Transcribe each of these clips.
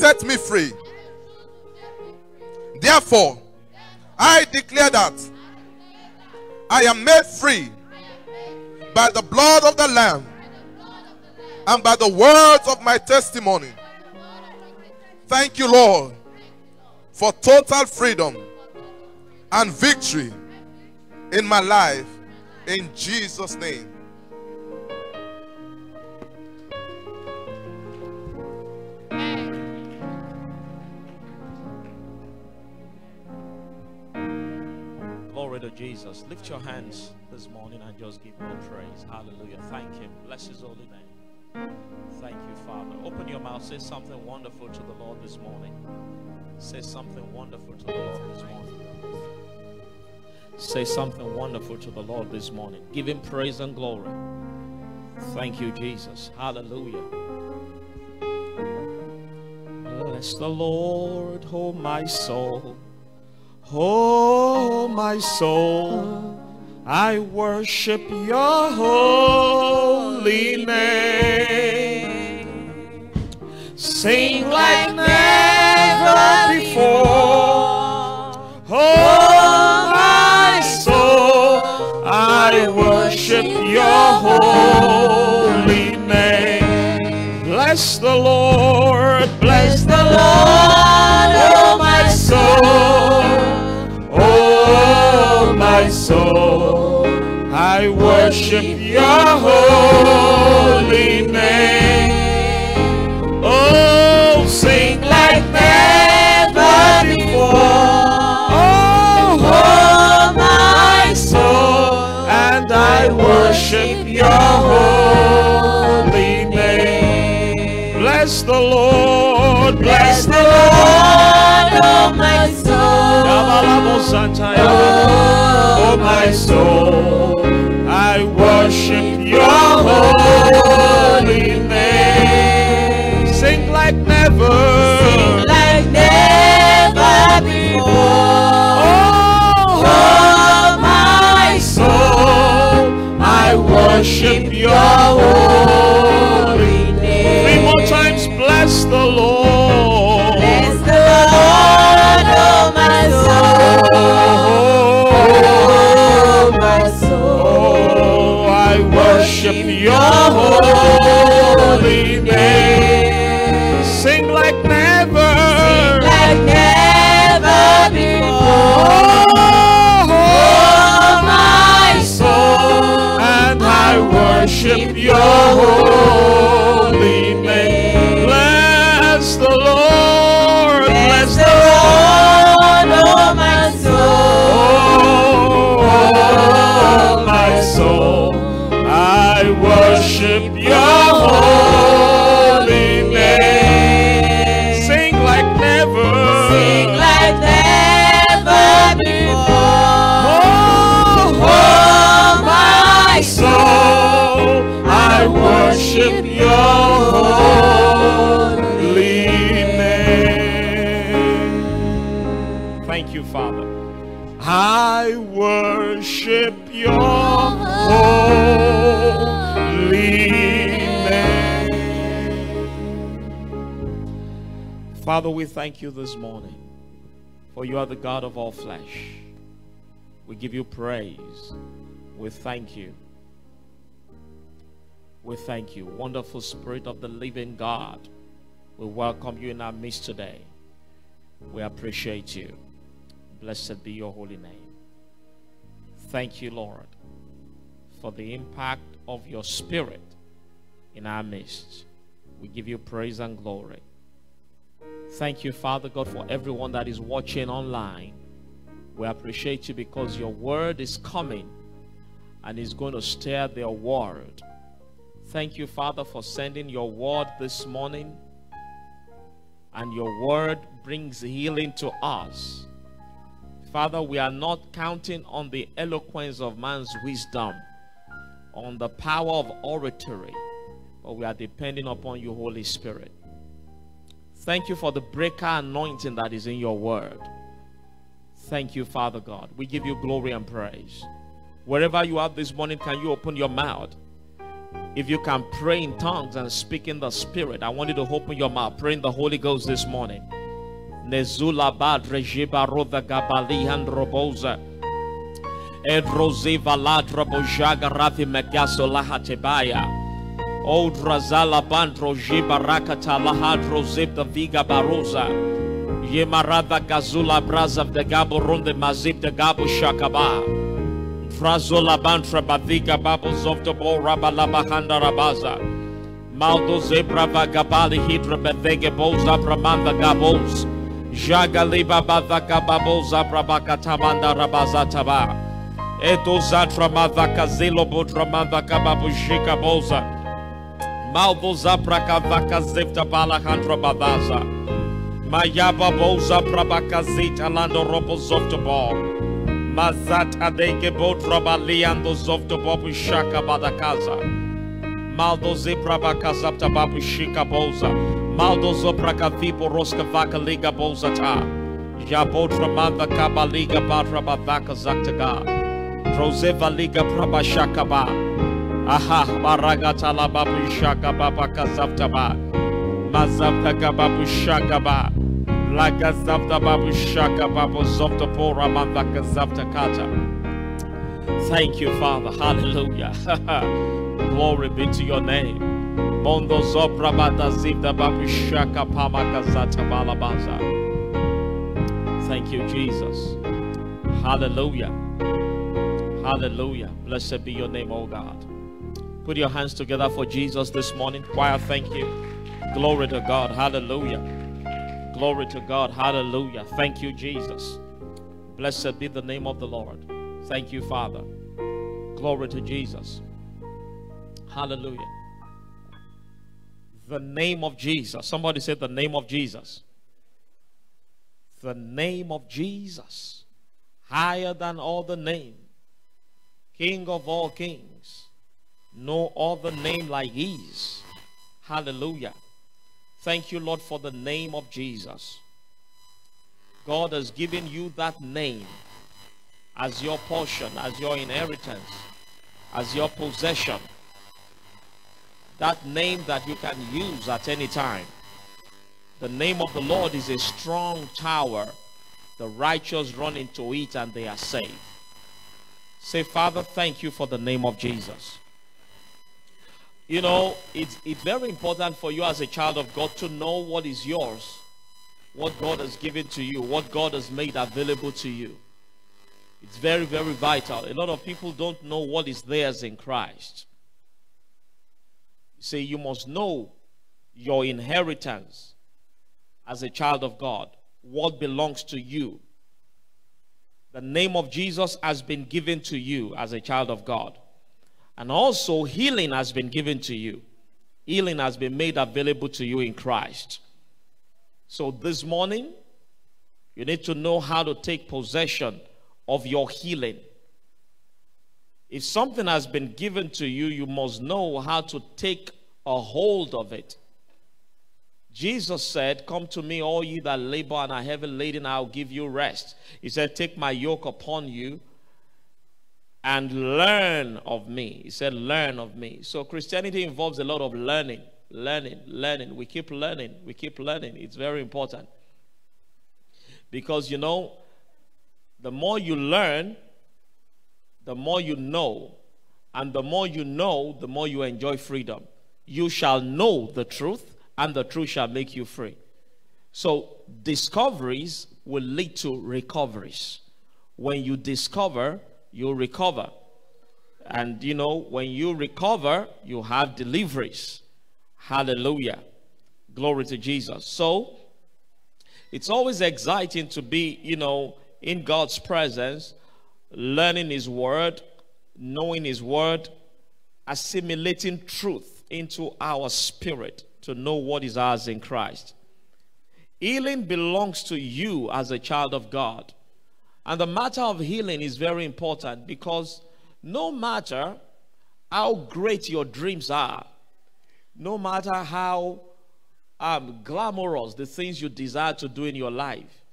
set me free. Therefore, I declare that I am made free by the blood of the Lamb and by the words of my testimony. Thank you, Lord, for total freedom and victory in my life. In Jesus' name. Jesus. Lift your hands this morning and just give God praise. Hallelujah. Thank Him. Bless His holy name. Thank you, Father. Open your mouth. Say something wonderful to the Lord this morning. Say something wonderful to the Lord this morning. Say something wonderful to the Lord this morning. Give Him praise and glory. Thank you, Jesus. Hallelujah. Bless the Lord, oh my soul. Oh, my soul, I worship your holy name. Sing like never before. Oh, my soul, I worship your holy name. Bless the Lord, bless the Lord, oh, my soul. My soul, I worship your holy name. Oh, sing like never before. Oh, oh, my soul, and I worship your holy name. Bless the Lord, bless oh my soul. Oh, my soul, I worship your holy name. Sing like never. Sing like never before. Oh, Oh, my soul, I worship your holy name. Three more times, bless the Lord. Oh, my soul. I worship your holy name. Sing like never. Sing like never before. Oh, my soul, and I worship your holy worship your Father, we thank you this morning for you are the God of all flesh. We give you praise. We thank you. We thank you. Wonderful Spirit of the living God. We welcome you in our midst today. We appreciate you. Blessed be your holy name. Thank you, Lord, for the impact of your Spirit in our midst. We give you praise and glory. Thank you, Father God, for everyone that is watching online. We appreciate you because your word is coming and is going to stir their world. Thank you, Father, for sending your word this morning. And your word brings healing to us. Father, we are not counting on the eloquence of man's wisdom, on the power of oratory, but we are depending upon you, Holy Spirit. Thank you for the breaker anointing that is in your word. Thank you, Father God. We give you glory and praise. Wherever you are this morning, can you open your mouth If you can pray in tongues and speak in the spirit, I want you to open your mouth. Pray in the Holy Ghost this morning. Bojaga megaso lahatebaya. Old razala bandro jibarakata lahadro zibda viga baroza. Yemarada gazula braza de gabo runde mazib de gabo shakaba. Frazola bantra badiga babu zofto bo rabalaba handa rabaza. Maldo zebra vagabali hidra bedege boza bramanda gabos. Jagaliba badaka baboza brabakatamanda rabaza taba. Eto zatra madaka zilo botra mandaka babushika boza. Maldo zapraka vaka zefta balahandra badaza. Mayaba boza prabakazita lando robo zofto bo. Mazata deke botra baliando zofto bobu shaka badakaza. Maldo zebra bakazapta babu shika boza. Maldo zopra kavipo roska vaka liga boza ta. Jabotra manda kaba liga batra badaka zaktaga. Trozeva liga praba shaka ba. Aha baragata la babu shaka baba kazapta ba. Mazapta kababu shaka ba. Laga zapta babu shaka babu zopta pora manda kazapta kata. Thank you, Father. Hallelujah. Glory be to your name. Mondo zopra bata zivda babu shaka pama kazata balabaza. Thank you, Jesus. Hallelujah. Hallelujah. Blessed be your name, O God. Put your hands together for Jesus this morning. Choir, thank you. Glory to God. Hallelujah. Glory to God. Hallelujah. Thank you, Jesus. Blessed be the name of the Lord. Thank you, Father. Glory to Jesus. Hallelujah. The name of Jesus. Somebody said the name of Jesus. The name of Jesus. Higher than all the name. King of all kings. No other name like his. Hallelujah. Thank you, Lord, for the name of Jesus. God has given you that name as your portion, as your inheritance, as your possession. That name that you can use at any time. The name of the Lord is a strong tower. The righteous run into it and they are saved. Say, Father, thank you for the name of Jesus. You know, it's, it's very important for you as a child of God to know what is yours, what God has given to you, what God has made available to you. It's very, very vital. A lot of people don't know what is theirs in Christ. You see, you must know your inheritance as a child of God, what belongs to you. The name of Jesus has been given to you as a child of God. And also, healing has been given to you. Healing has been made available to you in Christ. So, this morning, you need to know how to take possession of your healing. If something has been given to you, you must know how to take a hold of it. Jesus said, Come to me, all ye that labor and are heavy laden, I'll give you rest. He said, Take my yoke upon you and learn of me. He said, Learn of me. So Christianity involves a lot of learning, learning, learning. We keep learning, we keep learning. It's very important. Because, you know, the more you learn, the more you know. And the more you know, the more you enjoy freedom. You shall know the truth, and the truth shall make you free. So, discoveries will lead to recoveries. When you discover, you recover. And you know, when you recover, you have deliveries. Hallelujah. Glory to Jesus. So, it's always exciting to be, you know, in God's presence, learning His Word, knowing His Word, assimilating truth into our spirit to know what is ours in Christ. Healing belongs to you as a child of God. And the matter of healing is very important because no matter how great your dreams are, no matter how um, glamorous the things you desire to do in your life,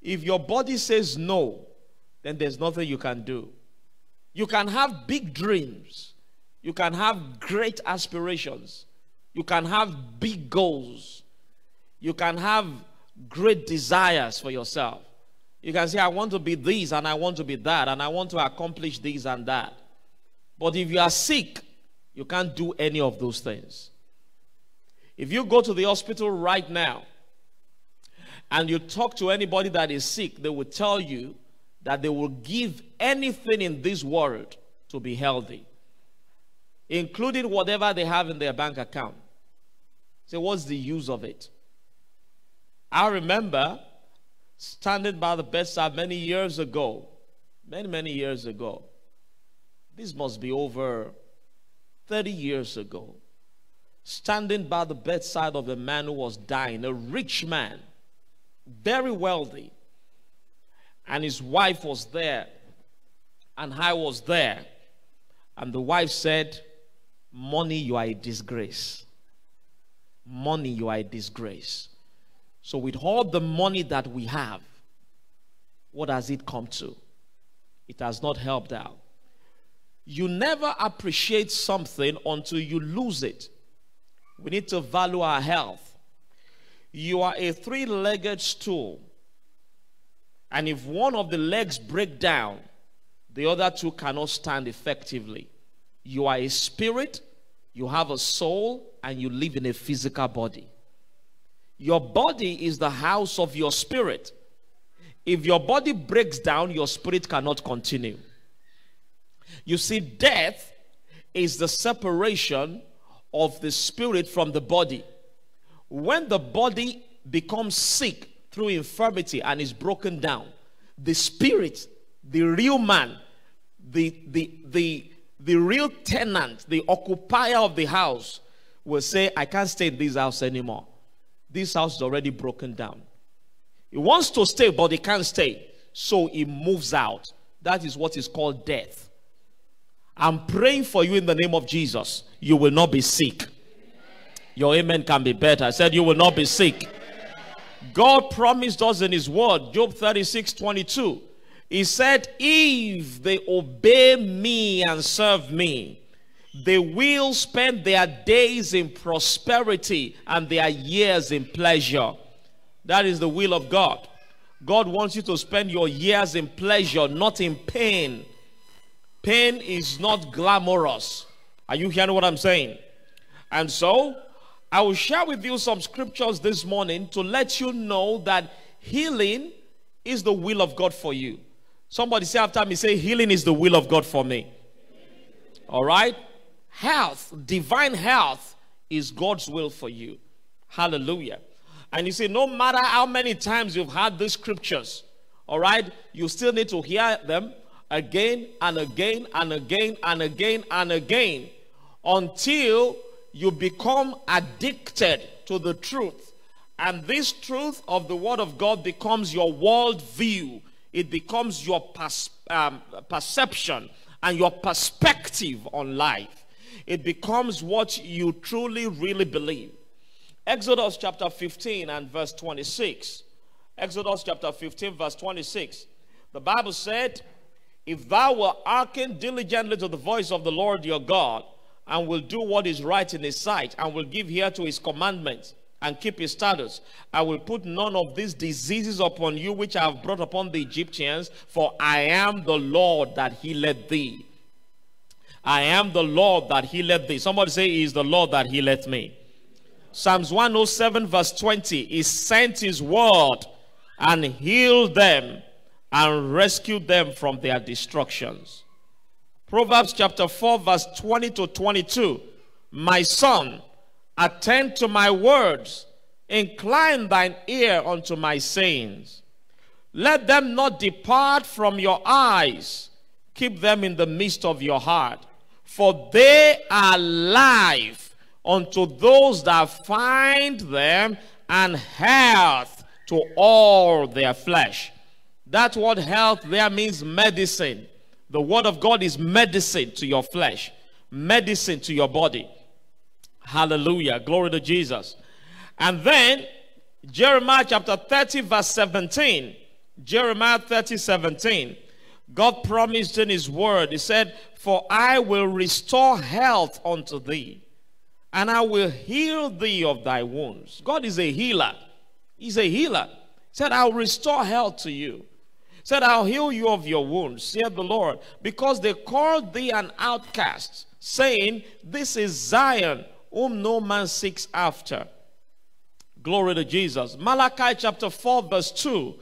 if your body says no, then there's nothing you can do. You can have big dreams, You can have great aspirations. You can have big goals. You can have great desires for yourself. You can say, I want to be this and I want to be that and I want to accomplish this and that. But if you are sick, you can't do any of those things. If you go to the hospital right now and you talk to anybody that is sick, they will tell you that they will give anything in this world to be healthy, including whatever they have in their bank account. So, what's the use of it? I remember standing by the bedside many years ago, many, many years ago. This must be over 30 years ago. Standing by the bedside of a man who was dying, a rich man, very wealthy. And his wife was there, and I was there. And the wife said, Money, you are a disgrace. Money, you are a disgrace. So, with all the money that we have, what has it come to? It has not helped out. You never appreciate something until you lose it. We need to value our health. You are a three legged stool. And if one of the legs break down, the other two cannot stand effectively. You are a spirit, you have a soul, and you live in a physical body. Your body is the house of your spirit. If your body breaks down, your spirit cannot continue. You see, death is the separation of the spirit from the body. When the body becomes sick through infirmity and is broken down, the spirit, the real man, the, the, the, the real tenant, the occupier of the house, will say, I can't stay in this house anymore. This house is already broken down. He wants to stay, but he can't stay. So he moves out. That is what is called death. I'm praying for you in the name of Jesus. You will not be sick. Your amen can be better. I said, You will not be sick. God promised us in His word, Job 36 22. He said, If they obey me and serve me, they will spend their days in prosperity and their years in pleasure. That is the will of God. God wants you to spend your years in pleasure, not in pain. Pain is not glamorous. Are you hearing what I'm saying? And so, I will share with you some scriptures this morning to let you know that healing is the will of God for you. Somebody say after me, say, Healing is the will of God for me. All right? Health, divine health, is God's will for you. Hallelujah. And you see, no matter how many times you've heard these scriptures, all right, you still need to hear them again and again and again and again and again until you become addicted to the truth. And this truth of the Word of God becomes your world view, it becomes your pers- um, perception and your perspective on life it becomes what you truly, really believe. Exodus chapter 15 and verse 26. Exodus chapter 15, verse 26. The Bible said, If thou wilt hearken diligently to the voice of the Lord your God, and will do what is right in his sight, and will give ear to his commandments, and keep his statutes, I will put none of these diseases upon you which I have brought upon the Egyptians, for I am the Lord that healeth thee. I am the Lord that healeth thee. Somebody say, He is the Lord that healeth me. Psalms 107, verse 20. He sent His word and healed them and rescued them from their destructions. Proverbs chapter 4, verse 20 to 22. My son, attend to my words, incline thine ear unto my sayings. Let them not depart from your eyes, keep them in the midst of your heart for they are life unto those that find them, and health to all their flesh. That word health there means medicine. The word of God is medicine to your flesh, medicine to your body. Hallelujah. Glory to Jesus. And then Jeremiah chapter 30, verse 17. Jeremiah 30, 17. God promised in His word, He said, For I will restore health unto thee, and I will heal thee of thy wounds. God is a healer. He's a healer. He said, I'll restore health to you. He said, I'll heal you of your wounds, said the Lord, because they called thee an outcast, saying, This is Zion, whom no man seeks after. Glory to Jesus. Malachi chapter 4, verse 2.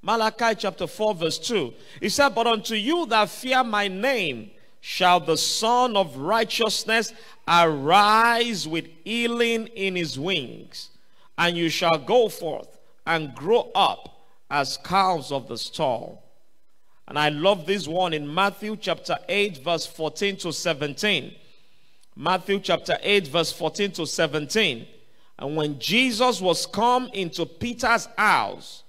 Malachi chapter 4, verse 2. He said, But unto you that fear my name shall the Sun of Righteousness arise with healing in his wings, and you shall go forth and grow up as calves of the stall. And I love this one in Matthew chapter 8, verse 14 to 17. Matthew chapter 8, verse 14 to 17. And when Jesus was come into Peter's house,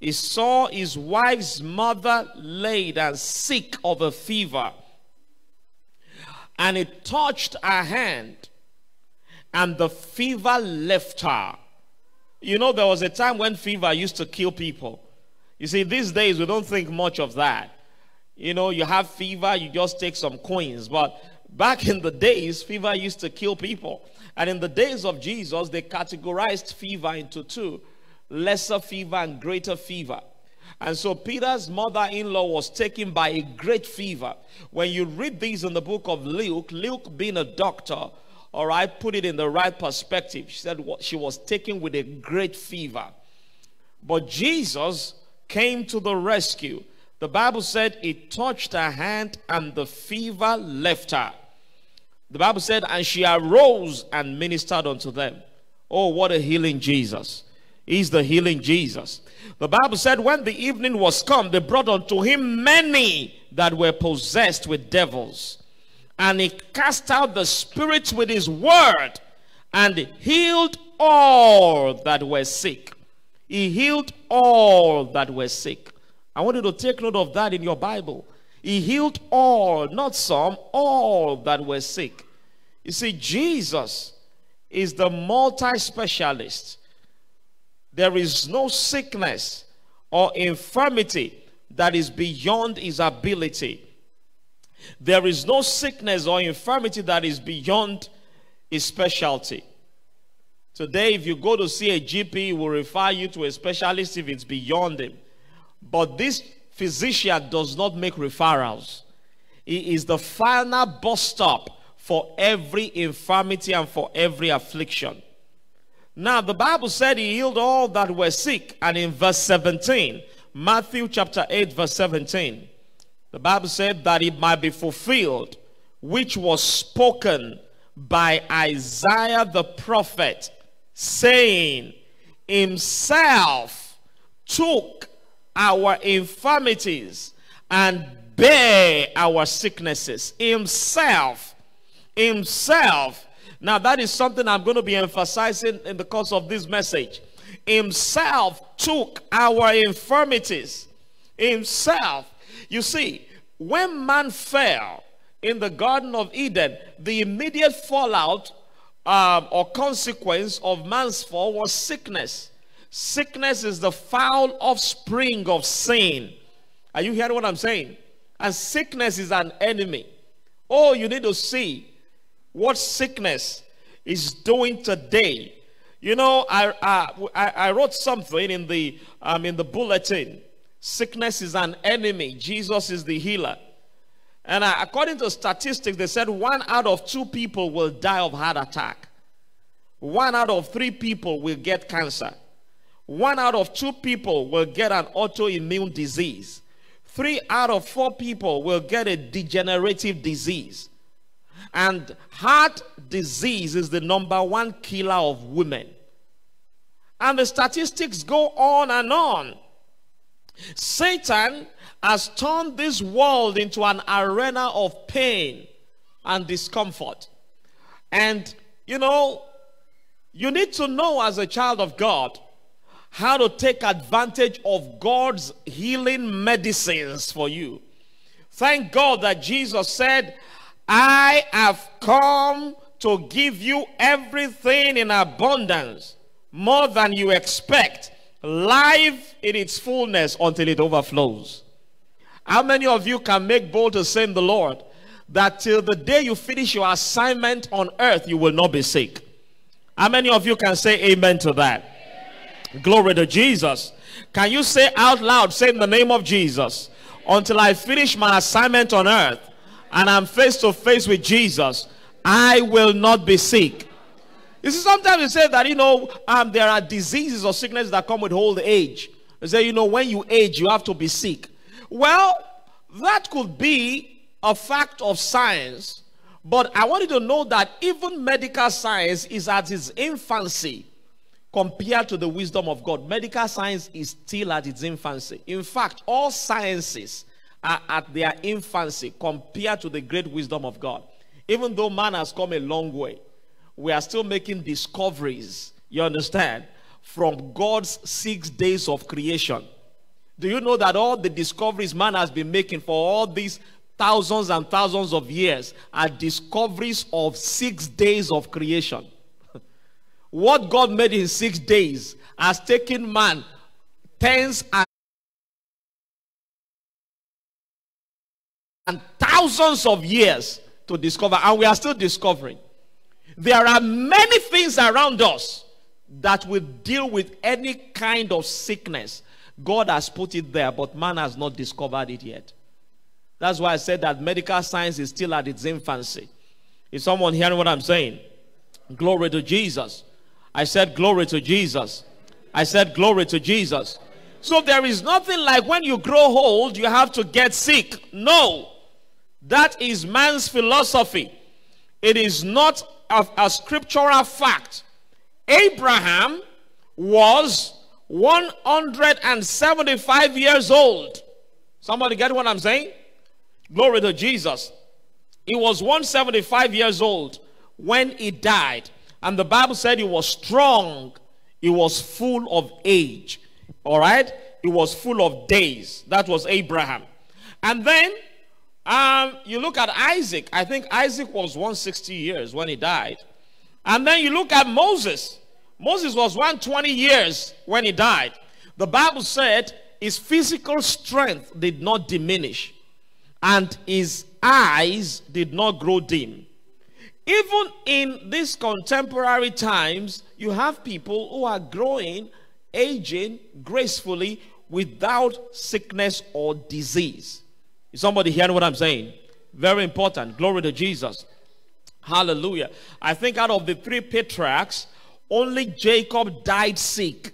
he saw his wife's mother laid and sick of a fever. And he touched her hand, and the fever left her. You know, there was a time when fever used to kill people. You see, these days we don't think much of that. You know, you have fever, you just take some coins. But back in the days, fever used to kill people. And in the days of Jesus, they categorized fever into two lesser fever and greater fever. And so Peter's mother in law was taken by a great fever. When you read these in the book of Luke, Luke being a doctor, all right, put it in the right perspective. She said she was taken with a great fever. But Jesus came to the rescue. The Bible said he touched her hand and the fever left her. The Bible said, and she arose and ministered unto them. Oh, what a healing Jesus! He's the healing Jesus. The Bible said, when the evening was come, they brought unto him many that were possessed with devils. And he cast out the spirits with his word and healed all that were sick. He healed all that were sick. I want you to take note of that in your Bible. He healed all, not some, all that were sick. You see, Jesus is the multi specialist. There is no sickness or infirmity that is beyond his ability. There is no sickness or infirmity that is beyond his specialty. Today, if you go to see a GP, he will refer you to a specialist if it's beyond him. But this physician does not make referrals. He is the final bus stop for every infirmity and for every affliction. Now, the Bible said he healed all that were sick. And in verse 17, Matthew chapter 8, verse 17, the Bible said that it might be fulfilled, which was spoken by Isaiah the prophet, saying, Himself took our infirmities and bear our sicknesses. Himself, Himself now, that is something I'm going to be emphasizing in the course of this message. Himself took our infirmities. Himself. You see, when man fell in the Garden of Eden, the immediate fallout um, or consequence of man's fall was sickness. Sickness is the foul offspring of sin. Are you hearing what I'm saying? And sickness is an enemy. Oh, you need to see what sickness is doing today. You know, I, I, I, wrote something in the, um, in the bulletin. Sickness is an enemy. Jesus is the healer. And uh, according to statistics, they said one out of two people will die of heart attack. One out of three people will get cancer. One out of two people will get an autoimmune disease. Three out of four people will get a degenerative disease. And heart disease is the number one killer of women. And the statistics go on and on. Satan has turned this world into an arena of pain and discomfort. And, you know, you need to know as a child of God how to take advantage of God's healing medicines for you. Thank God that Jesus said, I have come to give you everything in abundance, more than you expect, life in its fullness until it overflows. How many of you can make bold to say in the Lord that till the day you finish your assignment on earth, you will not be sick? How many of you can say amen to that? Amen. Glory to Jesus. Can you say out loud, say in the name of Jesus, until I finish my assignment on earth and I'm face to face with Jesus, I will not be sick. You see, sometimes you say that, you know, um, there are diseases or sicknesses that come with old age. They say, you know, when you age, you have to be sick. Well, that could be a fact of science, but I want you to know that even medical science is at its infancy compared to the wisdom of God. Medical science is still at its infancy. In fact, all sciences are at their infancy compared to the great wisdom of God. Even though man has come a long way, we are still making discoveries, you understand, from God's six days of creation. Do you know that all the discoveries man has been making for all these thousands and thousands of years are discoveries of six days of creation? what God made in six days has taken man tens and and thousands of years to discover, and we are still discovering. There are many things around us that will deal with any kind of sickness. God has put it there, but man has not discovered it yet. That's why I said that medical science is still at its infancy. Is someone hearing what I'm saying? Glory to Jesus. I said, Glory to Jesus. I said, Glory to Jesus. So there is nothing like when you grow old, you have to get sick. No. That is man's philosophy. It is not a, a scriptural fact. Abraham was 175 years old. Somebody get what I'm saying? Glory to Jesus. He was 175 years old when he died. And the Bible said he was strong. He was full of age. All right? He was full of days. That was Abraham. And then um, you look at Isaac. I think Isaac was 160 years when he died. And then you look at Moses. Moses was 120 years when he died. The Bible said his physical strength did not diminish and his eyes did not grow dim. Even in these contemporary times, you have people who are growing, aging gracefully without sickness or disease. Is somebody hearing what I'm saying? Very important. Glory to Jesus. Hallelujah. I think out of the three patriarchs, only Jacob died sick.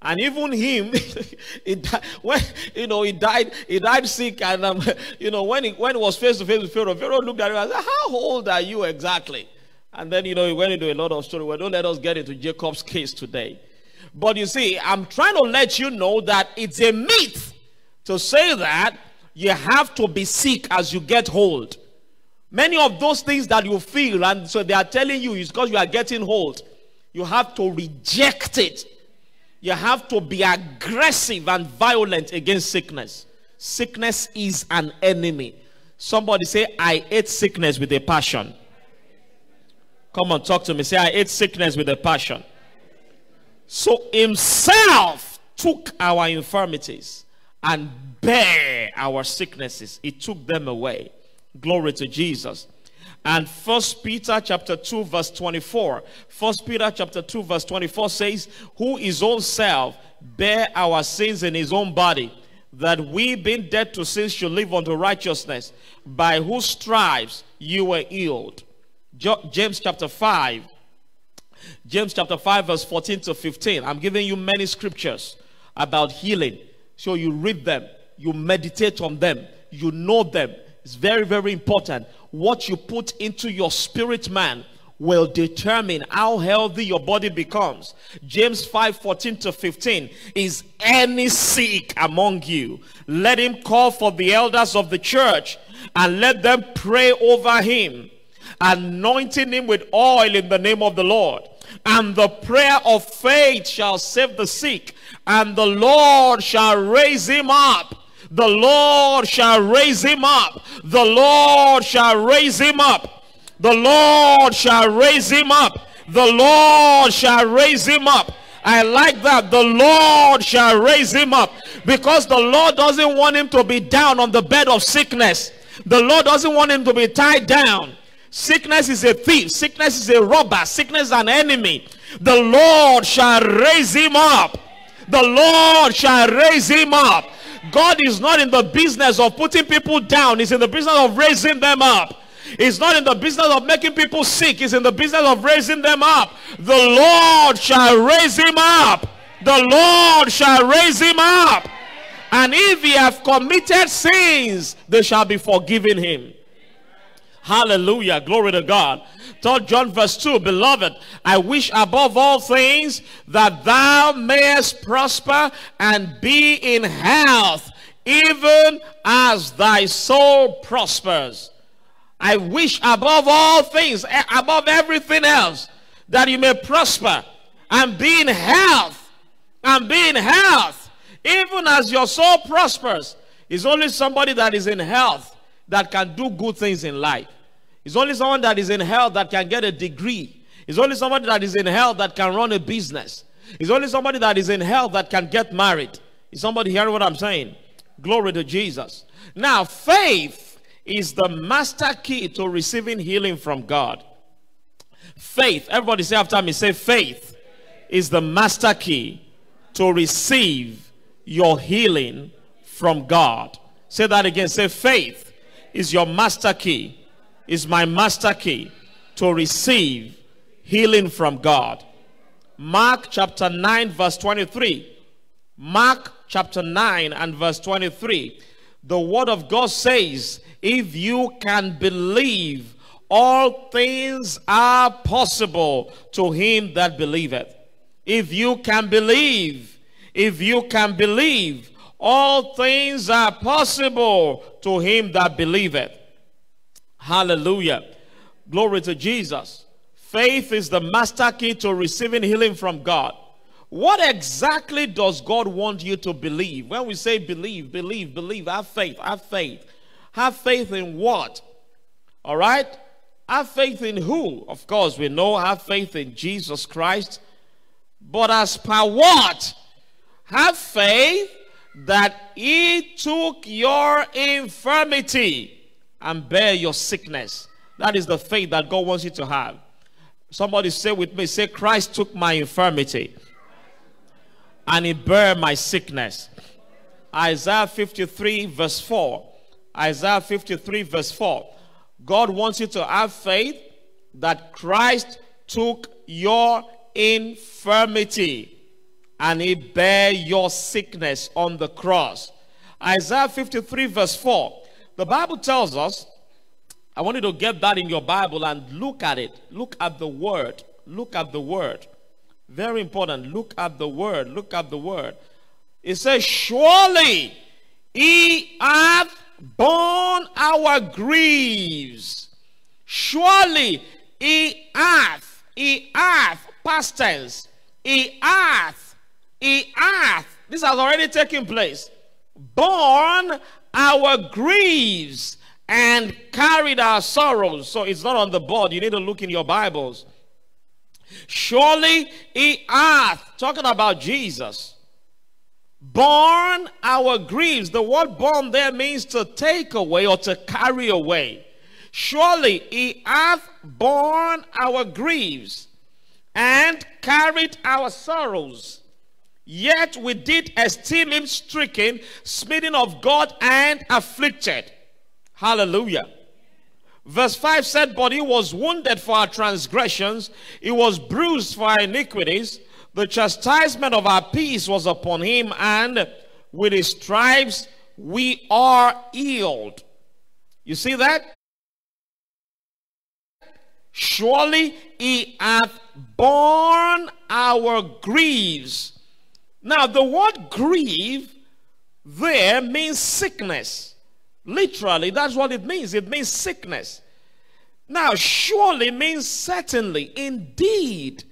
And even him, died, when you know he died, he died sick, and um, you know when he when he was face to face with Pharaoh, Pharaoh looked at him and said, "How old are you exactly?" And then you know he went into a lot of story. Well, don't let us get into Jacob's case today. But you see, I'm trying to let you know that it's a myth to say that you have to be sick as you get old. Many of those things that you feel, and so they are telling you, is because you are getting old. You have to reject it. You have to be aggressive and violent against sickness. Sickness is an enemy. Somebody say, I hate sickness with a passion. Come on, talk to me. Say, I hate sickness with a passion. So, Himself took our infirmities and bear our sicknesses. He took them away. Glory to Jesus. And First Peter chapter 2 verse 24. First Peter chapter 2 verse 24 says, Who his own self bear our sins in his own body, that we being dead to sins should live unto righteousness, by whose stripes you were healed. James chapter 5. James chapter 5 verse 14 to 15. I'm giving you many scriptures about healing. So you read them you meditate on them, you know them. It's very, very important. What you put into your spirit man will determine how healthy your body becomes. James 5 14 to 15 is any sick among you, let him call for the elders of the church and let them pray over him, anointing him with oil in the name of the Lord. And the prayer of faith shall save the sick, and the Lord shall raise him up. The Lord shall raise him up. The Lord shall raise him up. The Lord shall raise him up. The Lord shall raise him up. I like that. The Lord shall raise him up because the Lord doesn't want him to be down on the bed of sickness. The Lord doesn't want him to be tied down. Sickness is a thief. Sickness is a robber. Sickness is an enemy. The Lord shall raise him up. The Lord shall raise him up. God is not in the business of putting people down. He's in the business of raising them up. He's not in the business of making people sick. He's in the business of raising them up. The Lord shall raise him up. The Lord shall raise him up. And if he have committed sins, they shall be forgiven him. Hallelujah. Glory to God. 3 John verse 2, Beloved, I wish above all things that thou mayest prosper and be in health, even as thy soul prospers. I wish above all things, eh, above everything else, that you may prosper and be in health, and be in health, even as your soul prospers. Is only somebody that is in health that can do good things in life. It's only someone that is in health that can get a degree. It's only somebody that is in health that can run a business. It's only somebody that is in health that can get married. Is somebody hearing what I'm saying? Glory to Jesus. Now, faith is the master key to receiving healing from God. Faith, everybody say after me, say faith is the master key to receive your healing from God. Say that again. Say faith is your master key is my master key to receive healing from God. Mark chapter 9, verse 23. Mark chapter 9 and verse 23. The word of God says, If you can believe, all things are possible to him that believeth. If you can believe, if you can believe, all things are possible to him that believeth. Hallelujah. Glory to Jesus. Faith is the master key to receiving healing from God. What exactly does God want you to believe? When we say believe, believe, believe, have faith, have faith. Have faith in what? All right? Have faith in who? Of course, we know have faith in Jesus Christ. But as per what? Have faith that He took your infirmity and bear your sickness. That is the faith that God wants you to have. Somebody say with me, say, Christ took my infirmity and he bare my sickness. Isaiah 53, verse 4. Isaiah 53, verse 4. God wants you to have faith that Christ took your infirmity and he bare your sickness on the cross. Isaiah 53, verse 4. The Bible tells us, I want you to get that in your Bible and look at it. Look at the word. Look at the word. Very important. Look at the word. Look at the word. It says, Surely he hath borne our griefs. Surely he hath, he hath, past tense, he hath, he hath. This has already taken place. Borne our griefs and carried our sorrows. So it's not on the board. You need to look in your Bibles. Surely he hath, talking about Jesus, borne our griefs. The word borne there means to take away or to carry away. Surely he hath borne our griefs and carried our sorrows. Yet we did esteem him stricken, smitten of God, and afflicted. Hallelujah. Verse 5 said, But he was wounded for our transgressions, he was bruised for our iniquities. The chastisement of our peace was upon him, and with his stripes we are healed. You see that? Surely he hath borne our griefs now, the word grieve there means sickness. Literally, that's what it means. It means sickness. Now, surely means certainly, indeed,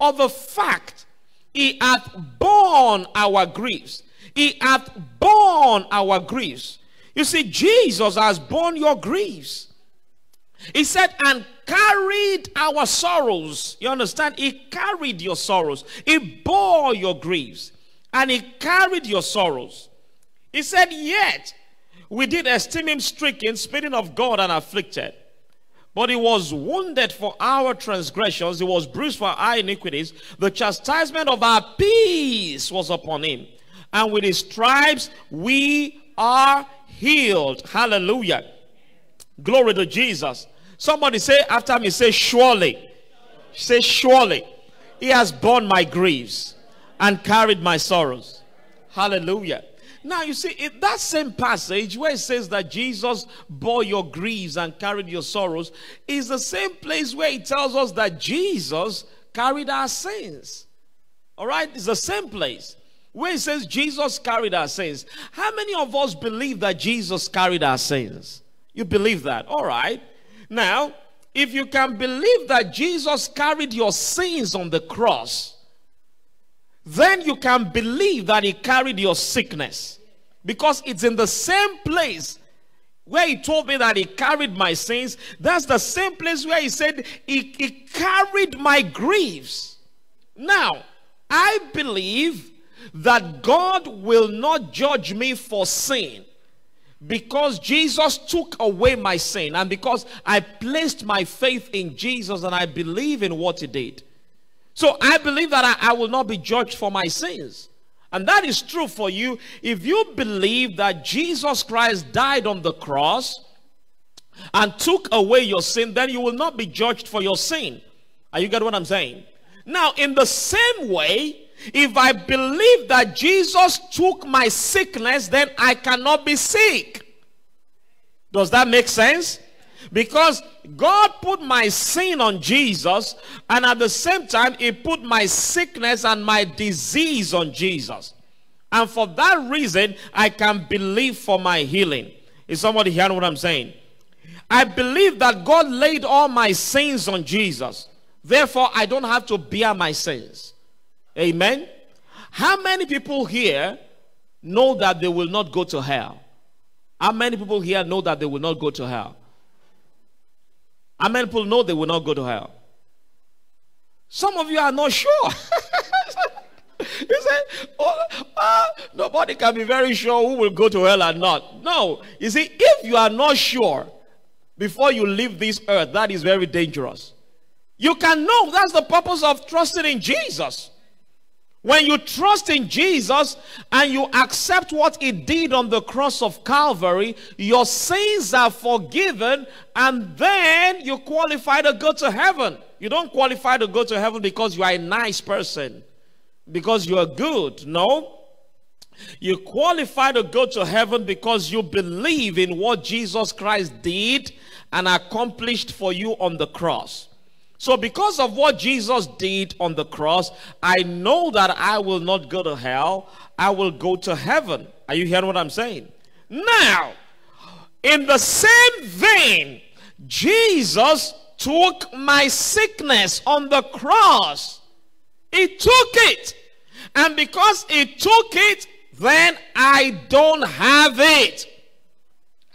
of a fact, he hath borne our griefs. He hath borne our griefs. You see, Jesus has borne your griefs. He said, and carried our sorrows. You understand? He carried your sorrows. He bore your griefs. And he carried your sorrows. He said, Yet we did esteem him stricken, spitting of God, and afflicted. But he was wounded for our transgressions, he was bruised for our iniquities. The chastisement of our peace was upon him. And with his stripes we are healed. Hallelujah. Glory to Jesus. Somebody say after me, say, Surely. Say, Surely. He has borne my griefs and carried my sorrows. Hallelujah. Now, you see, in that same passage where it says that Jesus bore your griefs and carried your sorrows is the same place where it tells us that Jesus carried our sins. All right? It's the same place where it says Jesus carried our sins. How many of us believe that Jesus carried our sins? You believe that? All right. Now, if you can believe that Jesus carried your sins on the cross, then you can believe that he carried your sickness. Because it's in the same place where he told me that he carried my sins. That's the same place where he said he, he carried my griefs. Now, I believe that God will not judge me for sin because Jesus took away my sin and because I placed my faith in Jesus and I believe in what he did. So I believe that I, I, will not be judged for my sins. And that is true for you if you believe that Jesus Christ died on the cross and took away your sin, then you will not be judged for your sin. Are you get what I'm saying? Now, in the same way, if I believe that Jesus took my sickness, then I cannot be sick. Does that make sense? Because God put my sin on Jesus, and at the same time, He put my sickness and my disease on Jesus. And for that reason, I can believe for my healing. Is somebody hearing what I'm saying? I believe that God laid all my sins on Jesus. Therefore, I don't have to bear my sins. Amen. How many people here know that they will not go to hell? How many people here know that they will not go to hell? How many people know they will not go to hell? Some of you are not sure. you say, oh, uh, nobody can be very sure who will go to hell or not. No. You see, if you are not sure before you leave this earth, that is very dangerous. You can know that's the purpose of trusting in Jesus. When you trust in Jesus and you accept what he did on the cross of Calvary, your sins are forgiven and then you qualify to go to heaven. You don't qualify to go to heaven because you are a nice person, because you are good. No. You qualify to go to heaven because you believe in what Jesus Christ did and accomplished for you on the cross. So, because of what Jesus did on the cross, I know that I will not go to hell. I will go to heaven. Are you hearing what I'm saying? Now, in the same vein, Jesus took my sickness on the cross. He took it. And because he took it, then I don't have it.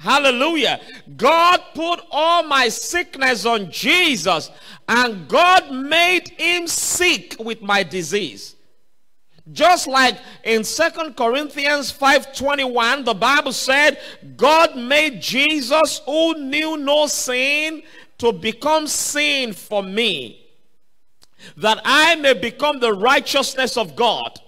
Hallelujah. God put all my sickness on Jesus and God made him sick with my disease. Just like in Second Corinthians 5:21 the Bible said God made Jesus who knew no sin to become sin for me that I may become the righteousness of God.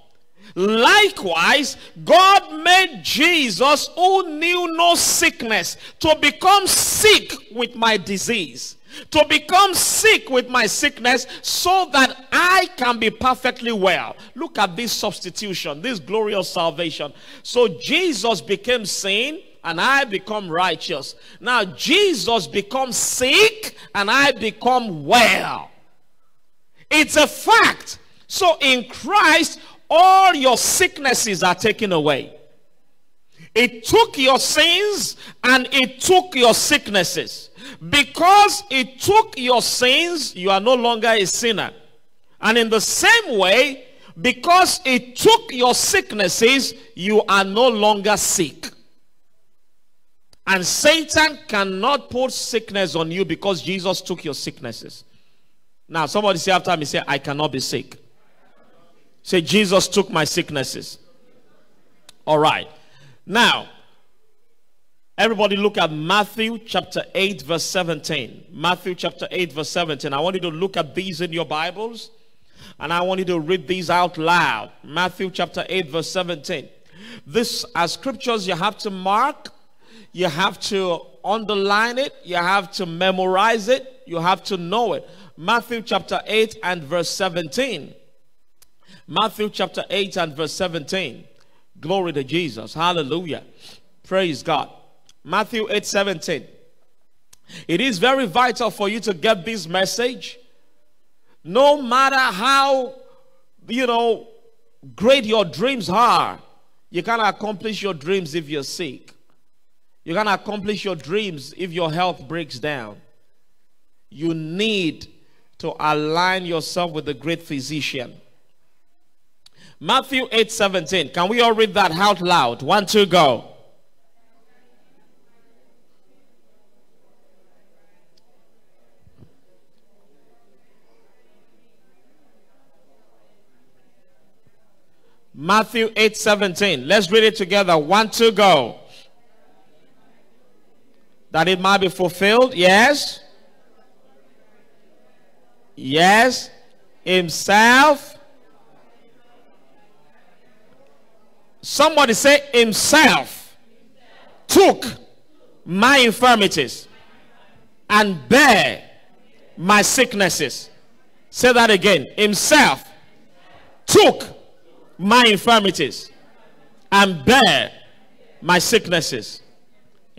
Likewise, God made Jesus, who knew no sickness, to become sick with my disease. To become sick with my sickness so that I can be perfectly well. Look at this substitution, this glorious salvation. So Jesus became sin and I become righteous. Now Jesus becomes sick and I become well. It's a fact. So in Christ, all your sicknesses are taken away. It took your sins and it took your sicknesses. Because it took your sins, you are no longer a sinner. And in the same way, because it took your sicknesses, you are no longer sick. And Satan cannot put sickness on you because Jesus took your sicknesses. Now, somebody say after me, say, I cannot be sick. Say, Jesus took my sicknesses. All right. Now, everybody look at Matthew chapter 8, verse 17. Matthew chapter 8, verse 17. I want you to look at these in your Bibles. And I want you to read these out loud. Matthew chapter 8, verse 17. This are scriptures you have to mark, you have to underline it, you have to memorize it, you have to know it. Matthew chapter 8 and verse 17. Matthew chapter 8 and verse 17. Glory to Jesus. Hallelujah. Praise God. Matthew 8 17. It is very vital for you to get this message. No matter how, you know, great your dreams are, you can't accomplish your dreams if you're sick. You can't accomplish your dreams if your health breaks down. You need to align yourself with the great physician. Matthew 8 17. Can we all read that out loud? One, two, go. Matthew 8 17. Let's read it together. One, two, go. That it might be fulfilled. Yes. Yes. Himself. Somebody say, Himself took my infirmities and bear my sicknesses. Say that again. Himself took my infirmities and bear my sicknesses.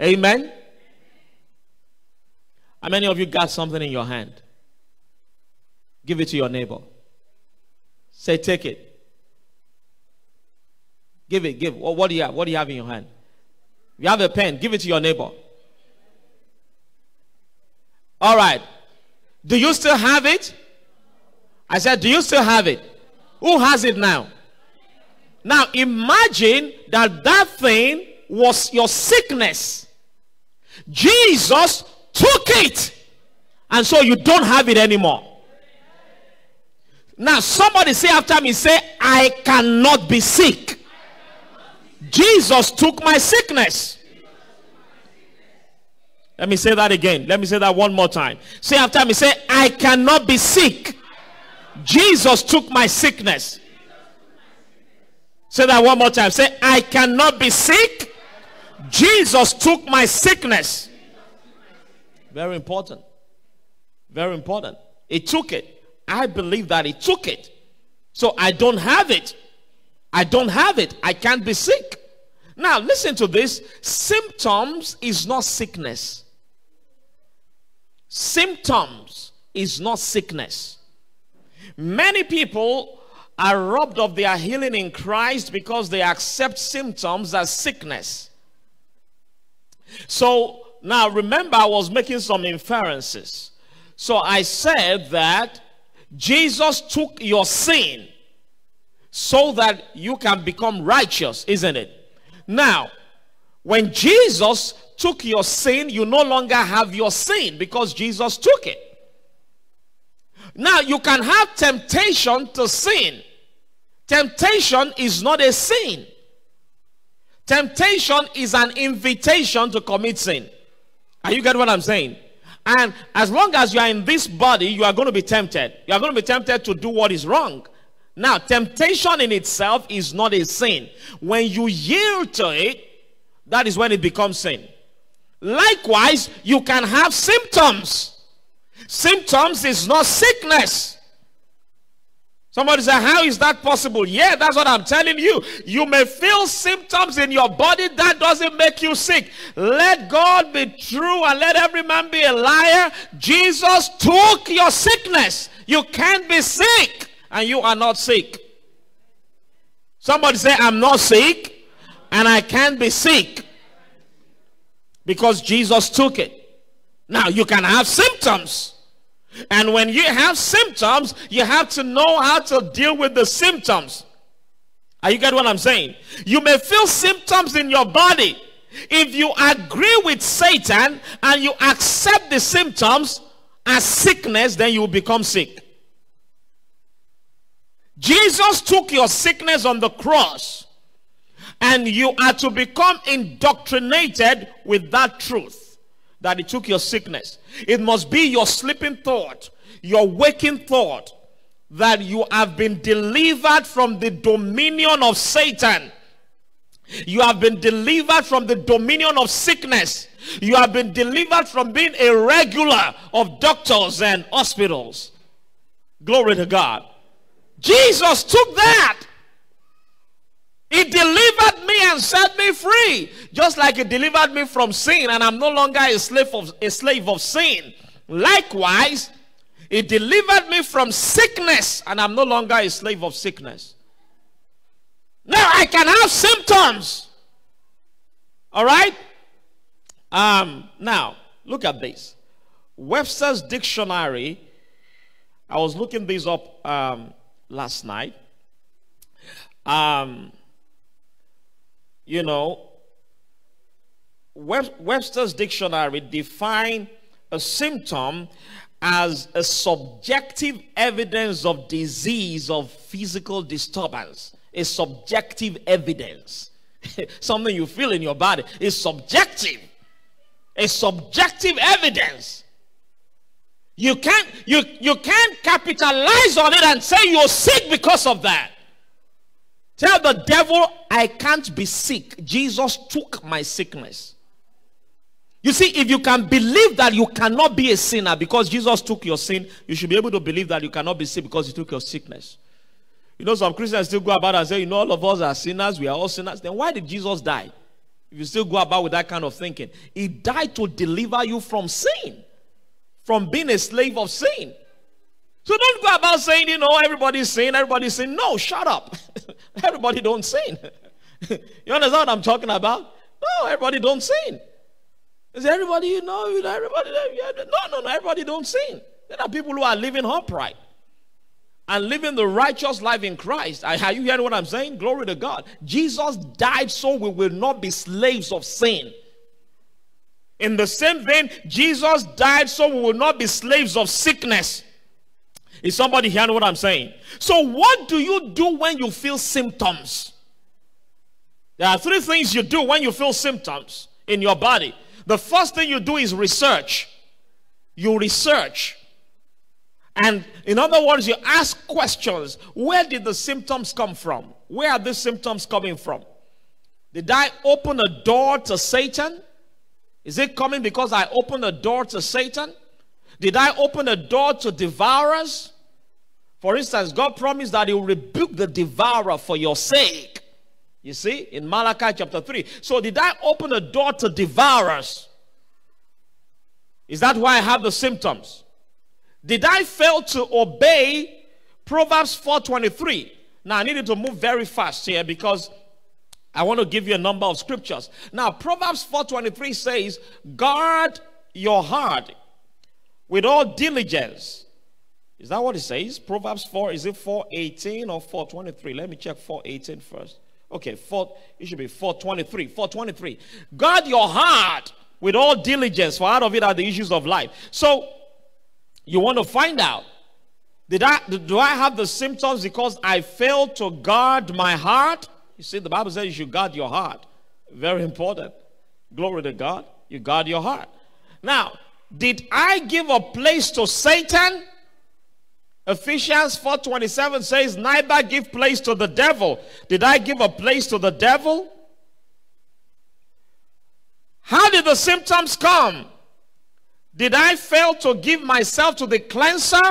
Amen. How many of you got something in your hand? Give it to your neighbor. Say, take it. Give it, give. What, what do you have? What do you have in your hand? you have a pen, give it to your neighbor. All right. Do you still have it? I said, Do you still have it? Who has it now? Now imagine that that thing was your sickness. Jesus took it. And so you don't have it anymore. Now somebody say after me, say, I cannot be sick. Jesus took my sickness. Let me say that again. Let me say that one more time. Say after me, say, I cannot be sick. Jesus took my sickness. Say that one more time. Say, I cannot be sick. Jesus took my sickness. Very important. Very important. He took it. I believe that he took it. So I don't have it. I don't have it. I can't be sick. Now, listen to this. Symptoms is not sickness. Symptoms is not sickness. Many people are robbed of their healing in Christ because they accept symptoms as sickness. So now remember, I was making some inferences. So I said that Jesus took your sin so that you can become righteous, isn't it? Now, when Jesus took your sin, you no longer have your sin because Jesus took it. Now, you can have temptation to sin. Temptation is not a sin. Temptation is an invitation to commit sin. Are you getting what I'm saying? And as long as you are in this body, you are going to be tempted. You are going to be tempted to do what is wrong. Now, temptation in itself is not a sin. When you yield to it, that is when it becomes sin. Likewise, you can have symptoms. Symptoms is not sickness. Somebody say, How is that possible? Yeah, that's what I'm telling you. You may feel symptoms in your body, that doesn't make you sick. Let God be true and let every man be a liar. Jesus took your sickness. You can't be sick and you are not sick. Somebody say, I'm not sick and I can't be sick because Jesus took it. Now you can have symptoms. And when you have symptoms, you have to know how to deal with the symptoms. Are you get what I'm saying? You may feel symptoms in your body. If you agree with Satan and you accept the symptoms as sickness, then you will become sick. Jesus took your sickness on the cross, and you are to become indoctrinated with that truth that He took your sickness. It must be your sleeping thought, your waking thought, that you have been delivered from the dominion of Satan. You have been delivered from the dominion of sickness. You have been delivered from being a regular of doctors and hospitals. Glory to God. Jesus took that. He delivered me and set me free. Just like he delivered me from sin, and I'm no longer a slave of, a slave of sin. Likewise, he delivered me from sickness, and I'm no longer a slave of sickness. Now I can have symptoms. All right? Um, now, look at this. Webster's dictionary, I was looking this up um, last night. Um, you know, Web- Webster's dictionary define a symptom as a subjective evidence of disease of physical disturbance. A subjective evidence. Something you feel in your body is subjective. A subjective evidence. You can't you you can't capitalize on it and say you're sick because of that. Tell the devil I can't be sick. Jesus took my sickness. You see, if you can believe that you cannot be a sinner because Jesus took your sin, you should be able to believe that you cannot be sick because he took your sickness. You know, some Christians still go about and say, you know, all of us are sinners, we are all sinners. Then why did Jesus die? If you still go about with that kind of thinking, he died to deliver you from sin from being a slave of sin. So don't go about saying, you know, everybody's sin, everybody's sin. No, shut up. everybody don't sin. you understand what I'm talking about? No, everybody don't sin. Is everybody you know? Everybody, no, no, no, everybody don't sin. There are people who are living upright and living the righteous life in Christ. Are you hearing what I'm saying? Glory to God. Jesus died so we will not be slaves of sin. In the same vein, Jesus died so we will not be slaves of sickness. Is somebody hearing what I'm saying? So, what do you do when you feel symptoms? There are three things you do when you feel symptoms in your body. The first thing you do is research. You research. And in other words, you ask questions. Where did the symptoms come from? Where are these symptoms coming from? Did I open a door to Satan? Is it coming because I opened a door to Satan? Did I open a door to devourers? For instance, God promised that He will rebuke the devourer for your sake. You see, in Malachi chapter 3. So, did I open a door to devourers? Is that why I have the symptoms? Did I fail to obey Proverbs 4:23? Now I needed to move very fast here because I want to give you a number of scriptures. Now, Proverbs 4:23 says, "Guard your heart with all diligence." Is that what it says? Proverbs 4, is it 4:18 or 4:23? Let me check 4:18 first. Okay, 4 it should be 4:23. 4:23. Guard your heart with all diligence, for out of it are the issues of life. So, you want to find out did I do I have the symptoms because I failed to guard my heart? You see, the Bible says you guard your heart. Very important. Glory to God. You guard your heart. Now, did I give a place to Satan? Ephesians 4:27 says, "Neither give place to the devil." Did I give a place to the devil? How did the symptoms come? Did I fail to give myself to the cleanser?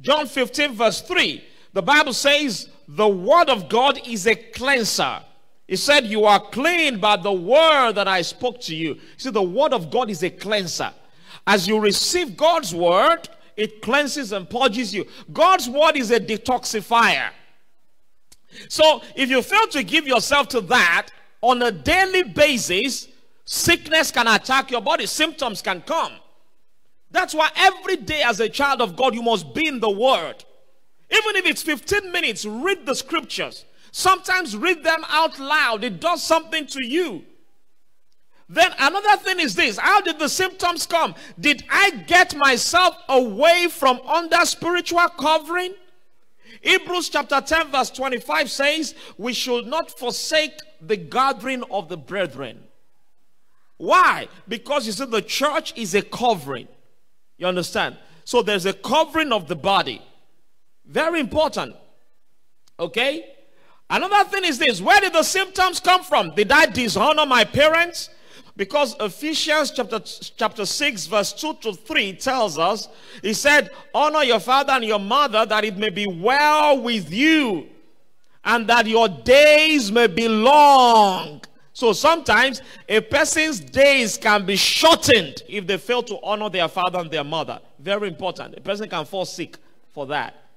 John 15, verse 3. The Bible says, the word of God is a cleanser. He said, You are clean by the word that I spoke to you. See, the word of God is a cleanser. As you receive God's word, it cleanses and purges you. God's word is a detoxifier. So, if you fail to give yourself to that on a daily basis, sickness can attack your body, symptoms can come. That's why every day, as a child of God, you must be in the word. Even if it's 15 minutes, read the scriptures. Sometimes read them out loud, it does something to you. Then another thing is this how did the symptoms come? Did I get myself away from under spiritual covering? Hebrews chapter 10, verse 25 says, We should not forsake the gathering of the brethren. Why? Because you see, the church is a covering. You understand? So there's a covering of the body. Very important. Okay? Another thing is this where did the symptoms come from? Did I dishonor my parents? Because Ephesians chapter, chapter 6, verse 2 to 3 tells us, He said, Honor your father and your mother that it may be well with you and that your days may be long. So sometimes a person's days can be shortened if they fail to honor their father and their mother. Very important. A person can fall sick for that.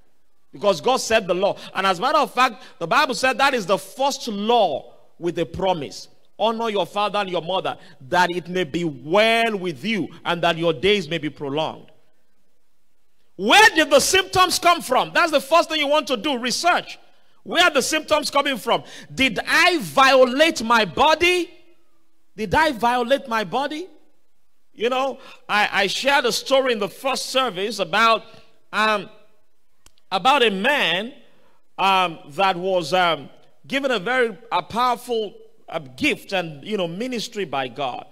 Because God said the law. And as a matter of fact, the Bible said that is the first law with a promise. Honor your father and your mother, that it may be well with you and that your days may be prolonged. Where did the symptoms come from? That's the first thing you want to do research. Where are the symptoms coming from? Did I violate my body? Did I violate my body? You know, I, I shared a story in the first service about um, about a man um, that was um, given a very a powerful uh, gift and you know ministry by God,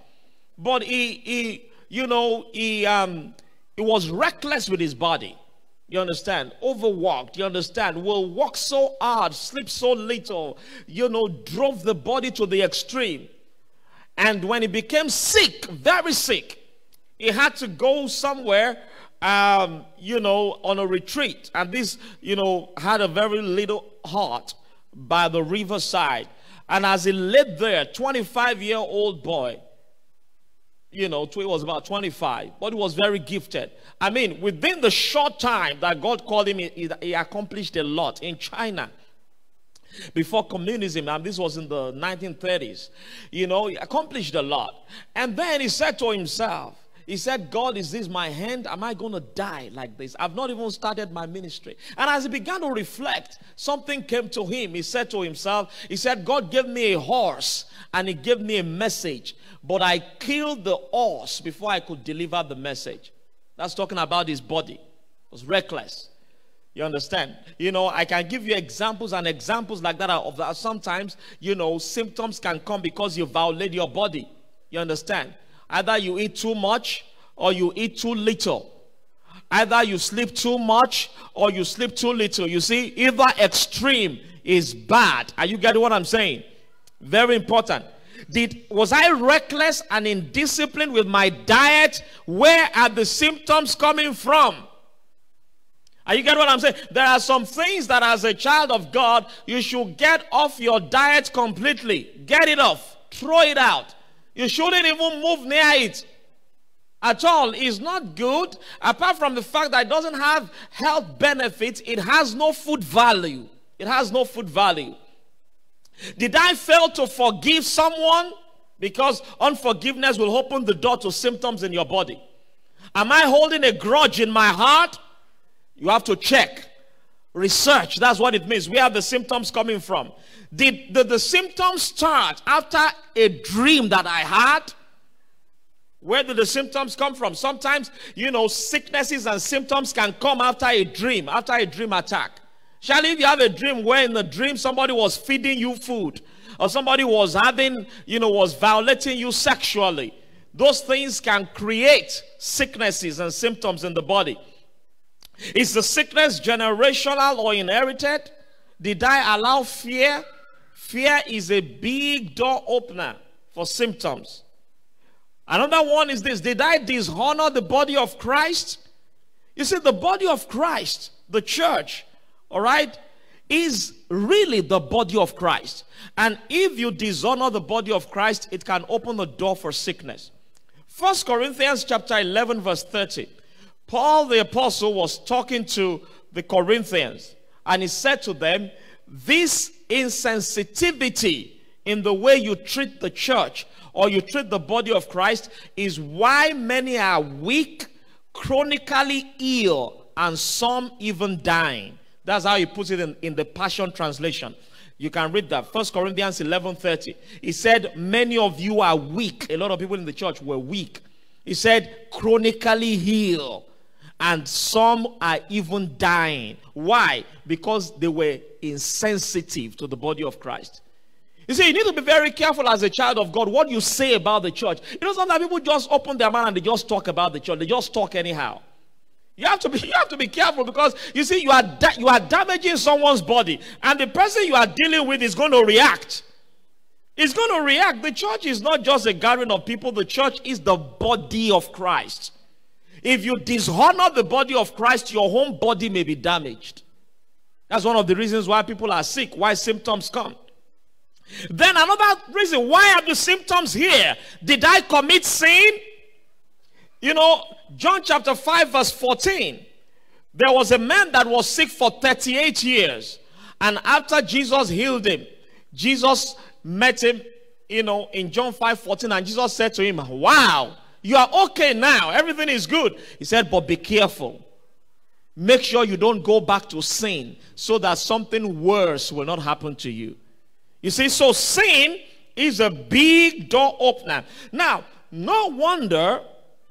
but he he you know he um, he was reckless with his body. You understand? Overworked. You understand? Will work so hard, sleep so little. You know, drove the body to the extreme. And when he became sick, very sick, he had to go somewhere um, you know, on a retreat. And this, you know, had a very little heart by the riverside. And as he lived there, 25 year old boy, you know, he was about 25, but he was very gifted. I mean, within the short time that God called him, he, he accomplished a lot in China before communism, and this was in the 1930s. You know, he accomplished a lot. And then he said to himself, he said, God, is this my hand? Am I going to die like this? I've not even started my ministry. And as he began to reflect, something came to him. He said to himself, He said, God gave me a horse and He gave me a message, but I killed the horse before I could deliver the message. That's talking about his body. It was reckless. You understand? You know, I can give you examples and examples like that of that. Sometimes, you know, symptoms can come because you violate your body. You understand? Either you eat too much or you eat too little. Either you sleep too much or you sleep too little. You see, either extreme is bad. Are you getting what I'm saying? Very important. Did was I reckless and indisciplined with my diet? Where are the symptoms coming from? Are you getting what I'm saying? There are some things that as a child of God, you should get off your diet completely. Get it off. Throw it out. You shouldn't even move near it at all. It's not good. Apart from the fact that it doesn't have health benefits, it has no food value. It has no food value. Did I fail to forgive someone? Because unforgiveness will open the door to symptoms in your body. Am I holding a grudge in my heart? You have to check. Research. That's what it means. Where are the symptoms coming from? Did the, the symptoms start after a dream that I had? Where do the symptoms come from? Sometimes, you know, sicknesses and symptoms can come after a dream, after a dream attack. Shall if you have a dream where in the dream somebody was feeding you food, or somebody was having, you know, was violating you sexually, those things can create sicknesses and symptoms in the body. Is the sickness generational or inherited? Did I allow fear Fear is a big door opener for symptoms. Another one is this Did I dishonor the body of Christ? You see, the body of Christ, the church, all right, is really the body of Christ. And if you dishonor the body of Christ, it can open the door for sickness. First Corinthians chapter 11, verse 30. Paul the apostle was talking to the Corinthians, and he said to them, This insensitivity in the way you treat the church or you treat the body of Christ is why many are weak, chronically ill, and some even dying. That's how he puts it in, in the Passion Translation. You can read that. First Corinthians 11:30. He said, Many of you are weak. A lot of people in the church were weak. He said, chronically heal. And some are even dying. Why? Because they were insensitive to the body of Christ. You see, you need to be very careful as a child of God what you say about the church. You know, sometimes people just open their mouth and they just talk about the church. They just talk anyhow. You have to be you have to be careful because you see you are you are damaging someone's body and the person you are dealing with is going to react. It's going to react. The church is not just a gathering of people, the church is the body of Christ. If you dishonor the body of Christ, your home body may be damaged. That's one of the reasons why people are sick, why symptoms come. Then another reason why are the symptoms here? Did I commit sin? You know, John chapter 5, verse 14. There was a man that was sick for 38 years. And after Jesus healed him, Jesus met him, you know, in John 5 14. And Jesus said to him, Wow, you are okay now. Everything is good. He said, But be careful. Make sure you don't go back to sin so that something worse will not happen to you. You see, so sin is a big door opener. Now, no wonder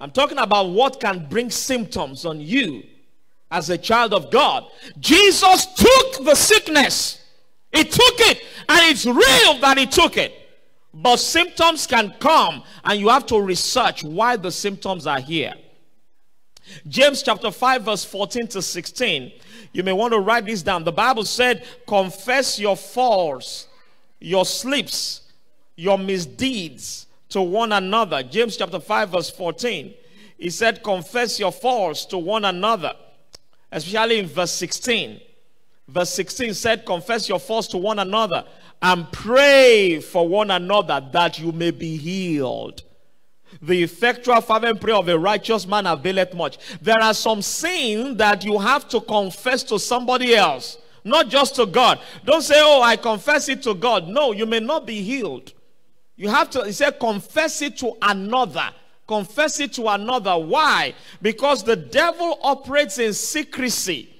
I'm talking about what can bring symptoms on you as a child of God. Jesus took the sickness, He took it, and it's real that He took it. But symptoms can come, and you have to research why the symptoms are here. James chapter 5, verse 14 to 16. You may want to write this down. The Bible said, Confess your faults, your slips, your misdeeds to one another. James chapter 5, verse 14. He said, Confess your faults to one another, especially in verse 16. Verse 16 said, Confess your faults to one another and pray for one another that you may be healed. The effectual fervent prayer of a righteous man availeth much. There are some sins that you have to confess to somebody else, not just to God. Don't say, Oh, I confess it to God. No, you may not be healed. You have to, he said, confess it to another. Confess it to another. Why? Because the devil operates in secrecy.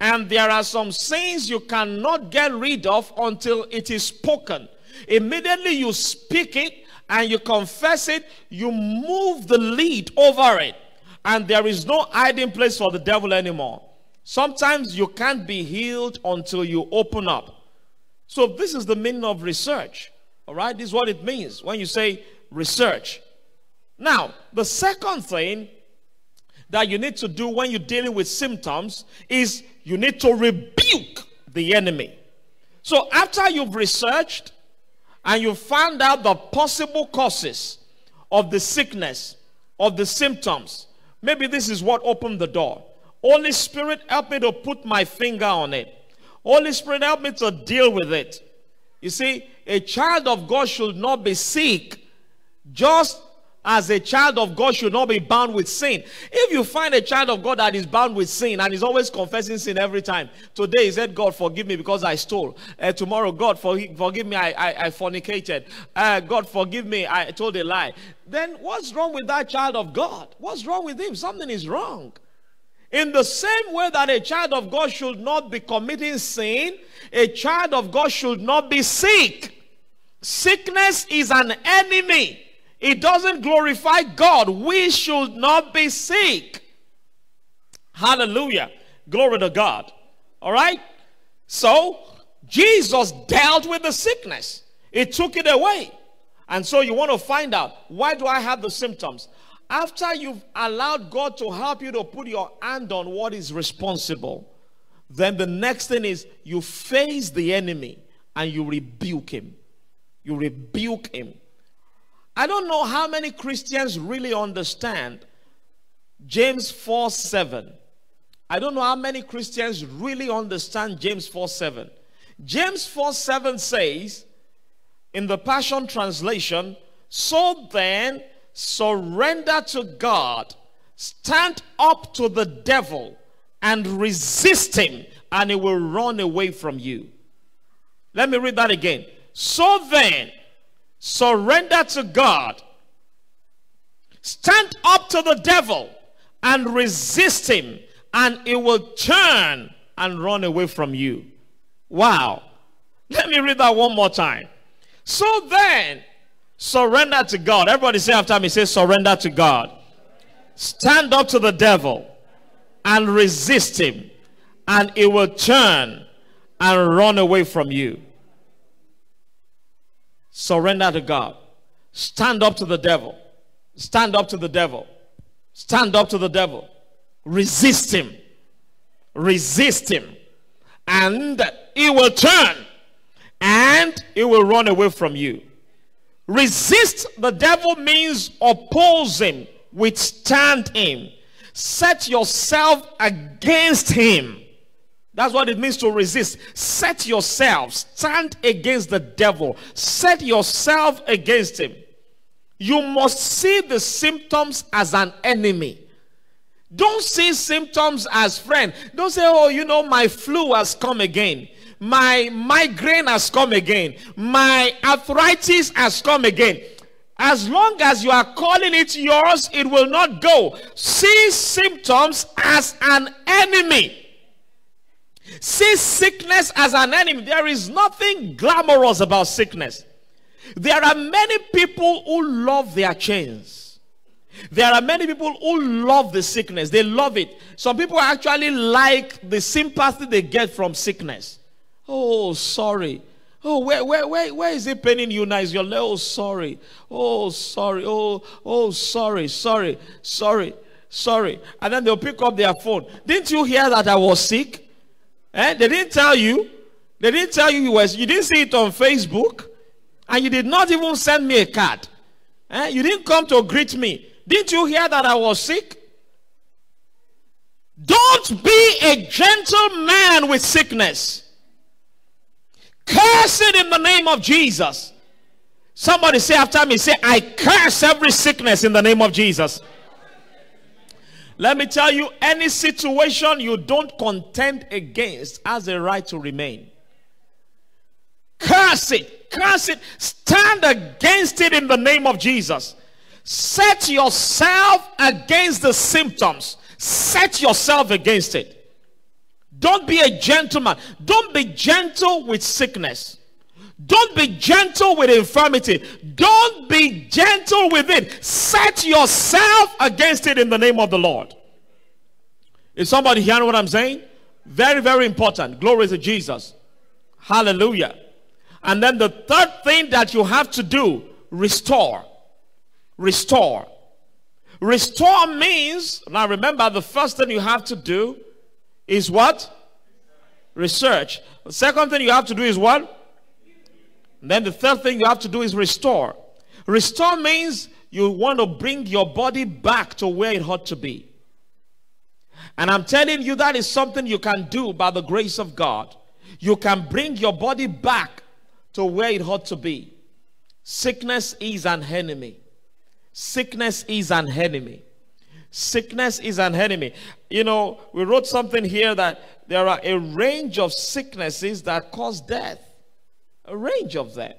And there are some sins you cannot get rid of until it is spoken. Immediately you speak it and you confess it, you move the lead over it. And there is no hiding place for the devil anymore. Sometimes you can't be healed until you open up. So, this is the meaning of research. All right, this is what it means when you say research. Now, the second thing that you need to do when you're dealing with symptoms is you need to rebuke the enemy. So, after you've researched and you found out the possible causes of the sickness, of the symptoms, maybe this is what opened the door. Holy Spirit, help me to put my finger on it. Holy Spirit, help me to deal with it. You see, a child of God should not be sick just as a child of God should not be bound with sin. If you find a child of God that is bound with sin and is always confessing sin every time, today he said, God forgive me because I stole. Uh, tomorrow, God forgive, forgive me, I, I, I fornicated. Uh, God forgive me, I told a lie. Then what's wrong with that child of God? What's wrong with him? Something is wrong. In the same way that a child of God should not be committing sin, a child of God should not be sick. Sickness is an enemy. It doesn't glorify God. We should not be sick. Hallelujah. Glory to God. All right? So, Jesus dealt with the sickness, He took it away. And so, you want to find out why do I have the symptoms? After you've allowed God to help you to put your hand on what is responsible, then the next thing is you face the enemy and you rebuke him. You rebuke him. I don't know how many Christians really understand James 4 7. I don't know how many Christians really understand James 4 7. James 4 7 says, in the Passion Translation, so then surrender to God, stand up to the devil, and resist him, and he will run away from you. Let me read that again. So then, surrender to God, stand up to the devil, and resist him, and he will turn and run away from you. Wow. Let me read that one more time. So then, surrender to God. Everybody say after me, say surrender to God. Stand up to the devil and resist him, and he will turn and run away from you. Surrender to God. Stand up to the devil. Stand up to the devil. Stand up to the devil. Resist him. Resist him. And he will turn and he will run away from you. Resist the devil means oppose him, withstand him, set yourself against him. That's what it means to resist. Set yourself, stand against the devil, set yourself against him. You must see the symptoms as an enemy. Don't see symptoms as friend. Don't say, oh, you know, my flu has come again. My migraine has come again. My arthritis has come again. As long as you are calling it yours, it will not go. See symptoms as an enemy. See sickness as an enemy. There is nothing glamorous about sickness. There are many people who love their chains. There are many people who love the sickness. They love it. Some people actually like the sympathy they get from sickness. Oh, sorry. Oh, where, where, where, where is it paining you now? Is your leg? Oh, sorry. Oh, sorry. Oh, oh, sorry, sorry, sorry, sorry. And then they'll pick up their phone. Didn't you hear that I was sick? Eh? They didn't tell you. They didn't tell you you was. You didn't see it on Facebook, and you did not even send me a card. Eh? You didn't come to greet me. Didn't you hear that I was sick? Don't be a gentleman with sickness. Curse it in the name of Jesus. Somebody say after me, say, I curse every sickness in the name of Jesus. Let me tell you, any situation you don't contend against has a right to remain. Curse it. Curse it. Stand against it in the name of Jesus. Set yourself against the symptoms. Set yourself against it. Don't be a gentleman. Don't be gentle with sickness. Don't be gentle with infirmity. Don't be gentle with it. Set yourself against it in the name of the Lord. Is somebody hearing what I'm saying? Very, very important. Glory to Jesus. Hallelujah. And then the third thing that you have to do restore. Restore. Restore means, now remember, the first thing you have to do is what? Research. The second thing you have to do is what? And then the third thing you have to do is restore. Restore means you want to bring your body back to where it ought to be. And I'm telling you, that is something you can do by the grace of God. You can bring your body back to where it ought to be. Sickness is an enemy. Sickness is an enemy. Sickness is an enemy. You know, we wrote something here that there are a range of sicknesses that cause death. A range of them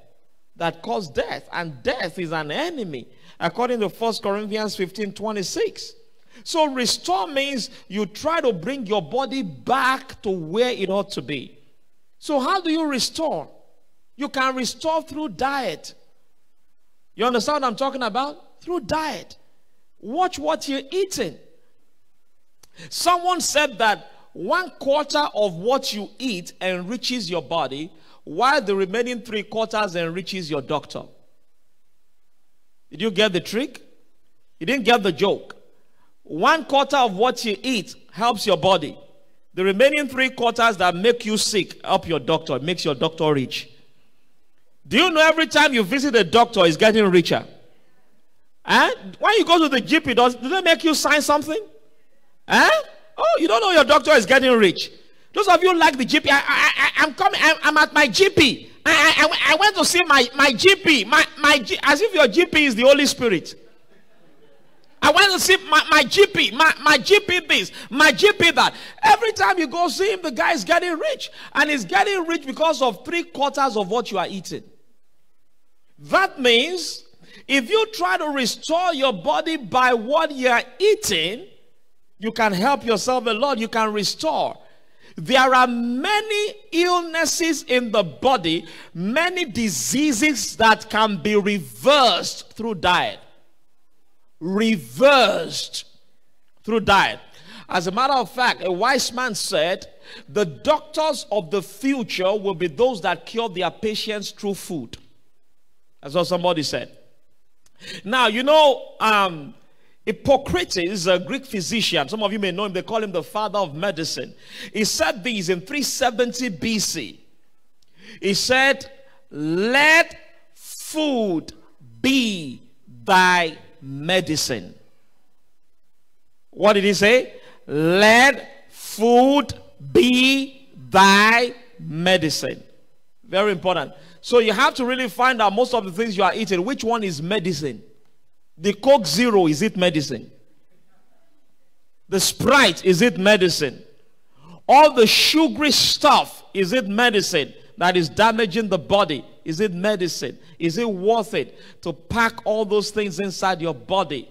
that cause death. And death is an enemy, according to 1 Corinthians 15 26. So, restore means you try to bring your body back to where it ought to be. So, how do you restore? You can restore through diet. You understand what I'm talking about? Through diet. Watch what you're eating. Someone said that one quarter of what you eat enriches your body, while the remaining three quarters enriches your doctor. Did you get the trick? You didn't get the joke. One quarter of what you eat helps your body. The remaining three quarters that make you sick help your doctor, it makes your doctor rich. Do you know every time you visit a doctor, is getting richer? Eh? When you go to the GP, does do they make you sign something? Eh? Oh, you don't know your doctor is getting rich. Those of you like the GP, I, I, I'm coming. I, am at my GP. I, I, I, went to see my, my GP. My, my, as if your GP is the Holy Spirit. I went to see my, my GP, my, my GP this, my GP that. Every time you go see him, the guy is getting rich. And he's getting rich because of three quarters of what you are eating. That means if you try to restore your body by what you are eating, you can help yourself a lot. You can restore. There are many illnesses in the body, many diseases that can be reversed through diet. Reversed through diet. As a matter of fact, a wise man said, the doctors of the future will be those that cure their patients through food. That's what somebody said. Now, you know, um, Hippocrates, is a Greek physician, some of you may know him, they call him the father of medicine. He said these in 370 BC. He said, Let food be thy medicine. What did he say? Let food be thy medicine. Very important. So you have to really find out most of the things you are eating, which one is medicine. The Coke Zero, is it medicine? The Sprite, is it medicine? All the sugary stuff, is it medicine that is damaging the body? Is it medicine? Is it worth it to pack all those things inside your body?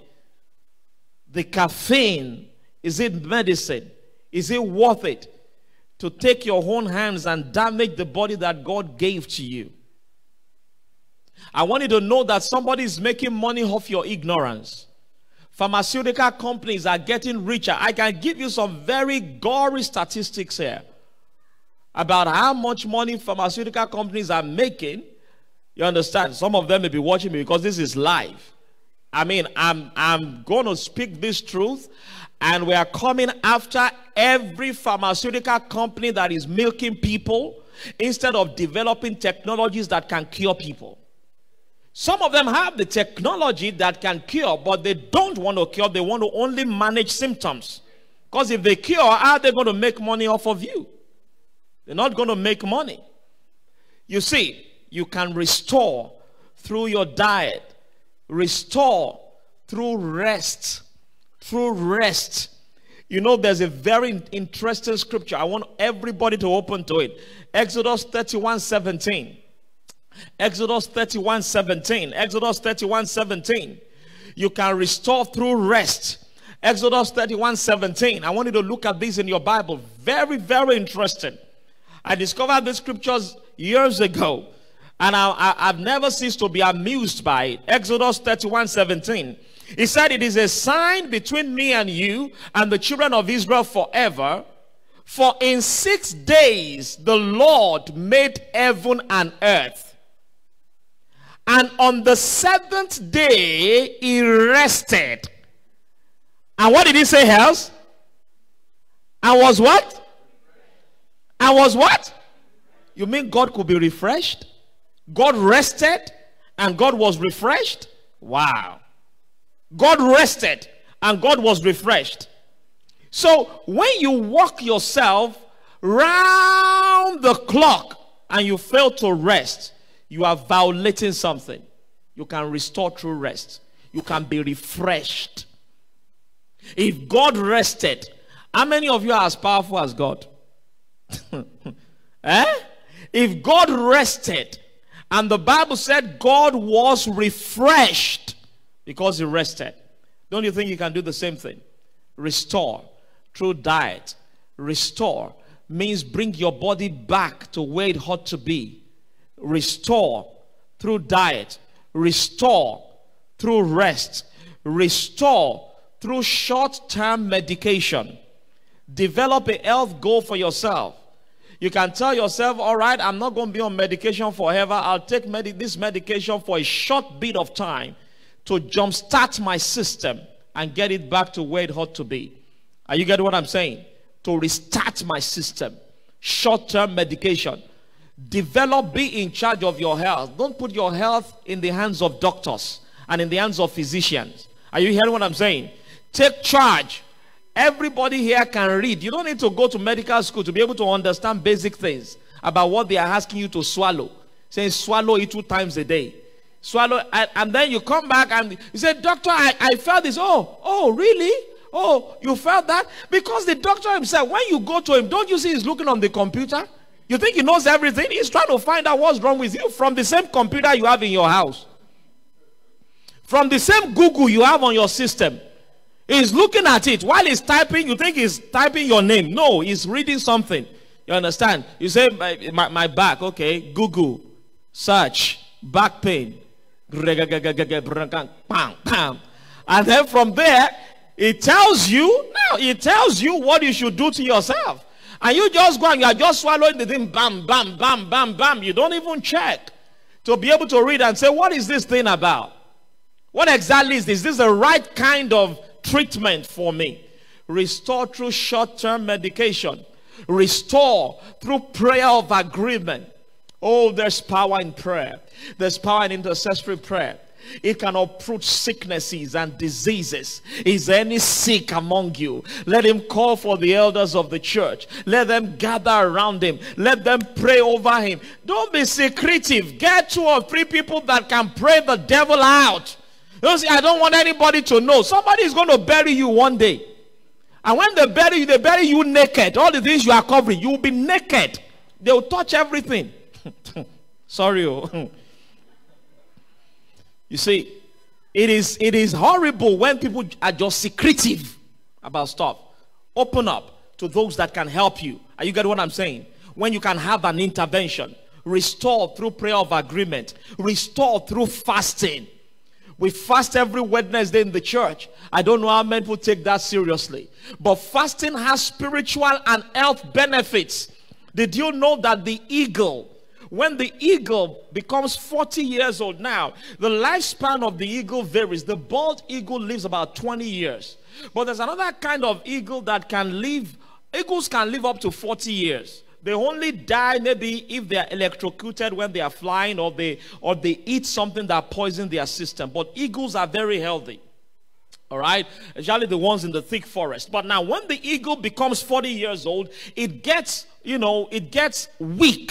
The caffeine, is it medicine? Is it worth it to take your own hands and damage the body that God gave to you? I want you to know that somebody is making money off your ignorance. Pharmaceutical companies are getting richer. I can give you some very gory statistics here about how much money pharmaceutical companies are making. You understand? Some of them may be watching me because this is live. I mean, I'm, I'm going to speak this truth, and we are coming after every pharmaceutical company that is milking people instead of developing technologies that can cure people. Some of them have the technology that can cure, but they don't want to cure. They want to only manage symptoms. Because if they cure, are they going to make money off of you? They're not going to make money. You see, you can restore through your diet, restore through rest. Through rest. You know, there's a very interesting scripture. I want everybody to open to it. Exodus 31 17. Exodus 31 17. Exodus 31 17. You can restore through rest. Exodus 31 17. I want you to look at this in your Bible. Very, very interesting. I discovered these scriptures years ago, and I, have never ceased to be amused by it. Exodus 31 17. He said, It is a sign between me and you and the children of Israel forever. For in six days the Lord made heaven and earth and on the seventh day, he rested. And what did he say else? And was what? And was what? You mean God could be refreshed? God rested and God was refreshed? Wow. God rested and God was refreshed. So when you walk yourself round the clock and you fail to rest, you are violating something. You can restore through rest. You can be refreshed. If God rested, how many of you are as powerful as God? eh? If God rested, and the Bible said God was refreshed because he rested, don't you think you can do the same thing? Restore through diet. Restore means bring your body back to where it ought to be restore through diet, restore through rest, restore through short term medication. Develop a health goal for yourself. You can tell yourself, all right, I'm not going to be on medication forever. I'll take med- this medication for a short bit of time to jumpstart my system and get it back to where it ought to be. Are you getting what I'm saying? To restart my system. Short term medication. Develop, be in charge of your health. Don't put your health in the hands of doctors and in the hands of physicians. Are you hearing what I'm saying? Take charge. Everybody here can read. You don't need to go to medical school to be able to understand basic things about what they are asking you to swallow. Saying swallow it two times a day. Swallow, and, and then you come back and you say, Doctor, I, I felt this. Oh, oh, really? Oh, you felt that? Because the doctor himself, when you go to him, don't you see he's looking on the computer? You think he knows everything? He's trying to find out what's wrong with you from the same computer you have in your house. From the same Google you have on your system. He's looking at it. While he's typing, you think he's typing your name. No, he's reading something. You understand? You say, my, my, my back, okay, Google, search, back pain. And then from there, it tells you, now it tells you what you should do to yourself. And you just go and you are just swallowing the thing, bam, bam, bam, bam, bam. You don't even check to be able to read and say, what is this thing about? What exactly is this? Is this the right kind of treatment for me? Restore through short term medication, restore through prayer of agreement. Oh, there's power in prayer, there's power in intercessory prayer. It can uproot sicknesses and diseases. Is any sick among you? Let him call for the elders of the church. Let them gather around him. Let them pray over him. Don't be secretive. Get two or three people that can pray the devil out. Don't say, I don't want anybody to know. Somebody is going to bury you one day. And when they bury you, they bury you naked. All the things you are covering, you will be naked. They will touch everything. Sorry. Oh. You see, it is it is horrible when people are just secretive about stuff. Open up to those that can help you. Are you get what I'm saying? When you can have an intervention, restore through prayer of agreement, restore through fasting. We fast every Wednesday in the church. I don't know how many people take that seriously. But fasting has spiritual and health benefits. Did you know that the eagle when the eagle becomes 40 years old now, the lifespan of the eagle varies. The bald eagle lives about 20 years. But there's another kind of eagle that can live, eagles can live up to 40 years. They only die maybe if they are electrocuted when they are flying or they or they eat something that poisons their system. But eagles are very healthy. All right, especially the ones in the thick forest. But now, when the eagle becomes 40 years old, it gets, you know, it gets weak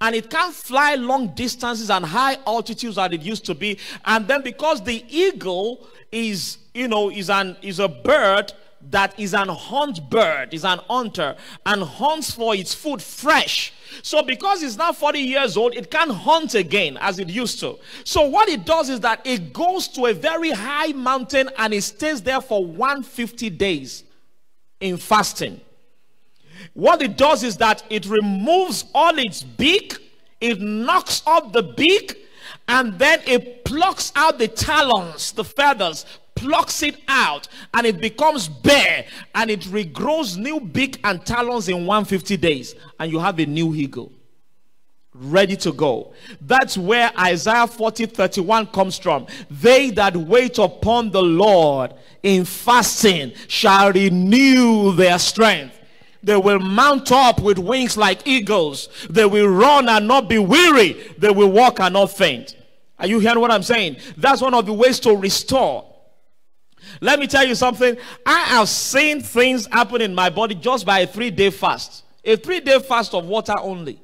and it can't fly long distances and high altitudes that it used to be. And then because the eagle is, you know, is an is a bird that is an hunt bird, is an hunter, and hunts for its food fresh. So because it's now 40 years old, it can't hunt again as it used to. So what it does is that it goes to a very high mountain and it stays there for 150 days in fasting. What it does is that it removes all its beak, it knocks off the beak, and then it plucks out the talons, the feathers, plucks it out, and it becomes bare, and it regrows new beak and talons in 150 days, and you have a new eagle ready to go. That's where Isaiah 40 31 comes from. They that wait upon the Lord in fasting shall renew their strength. They will mount up with wings like eagles. They will run and not be weary. They will walk and not faint. Are you hearing what I'm saying? That's one of the ways to restore. Let me tell you something. I have seen things happen in my body just by a three day fast. A three day fast of water only.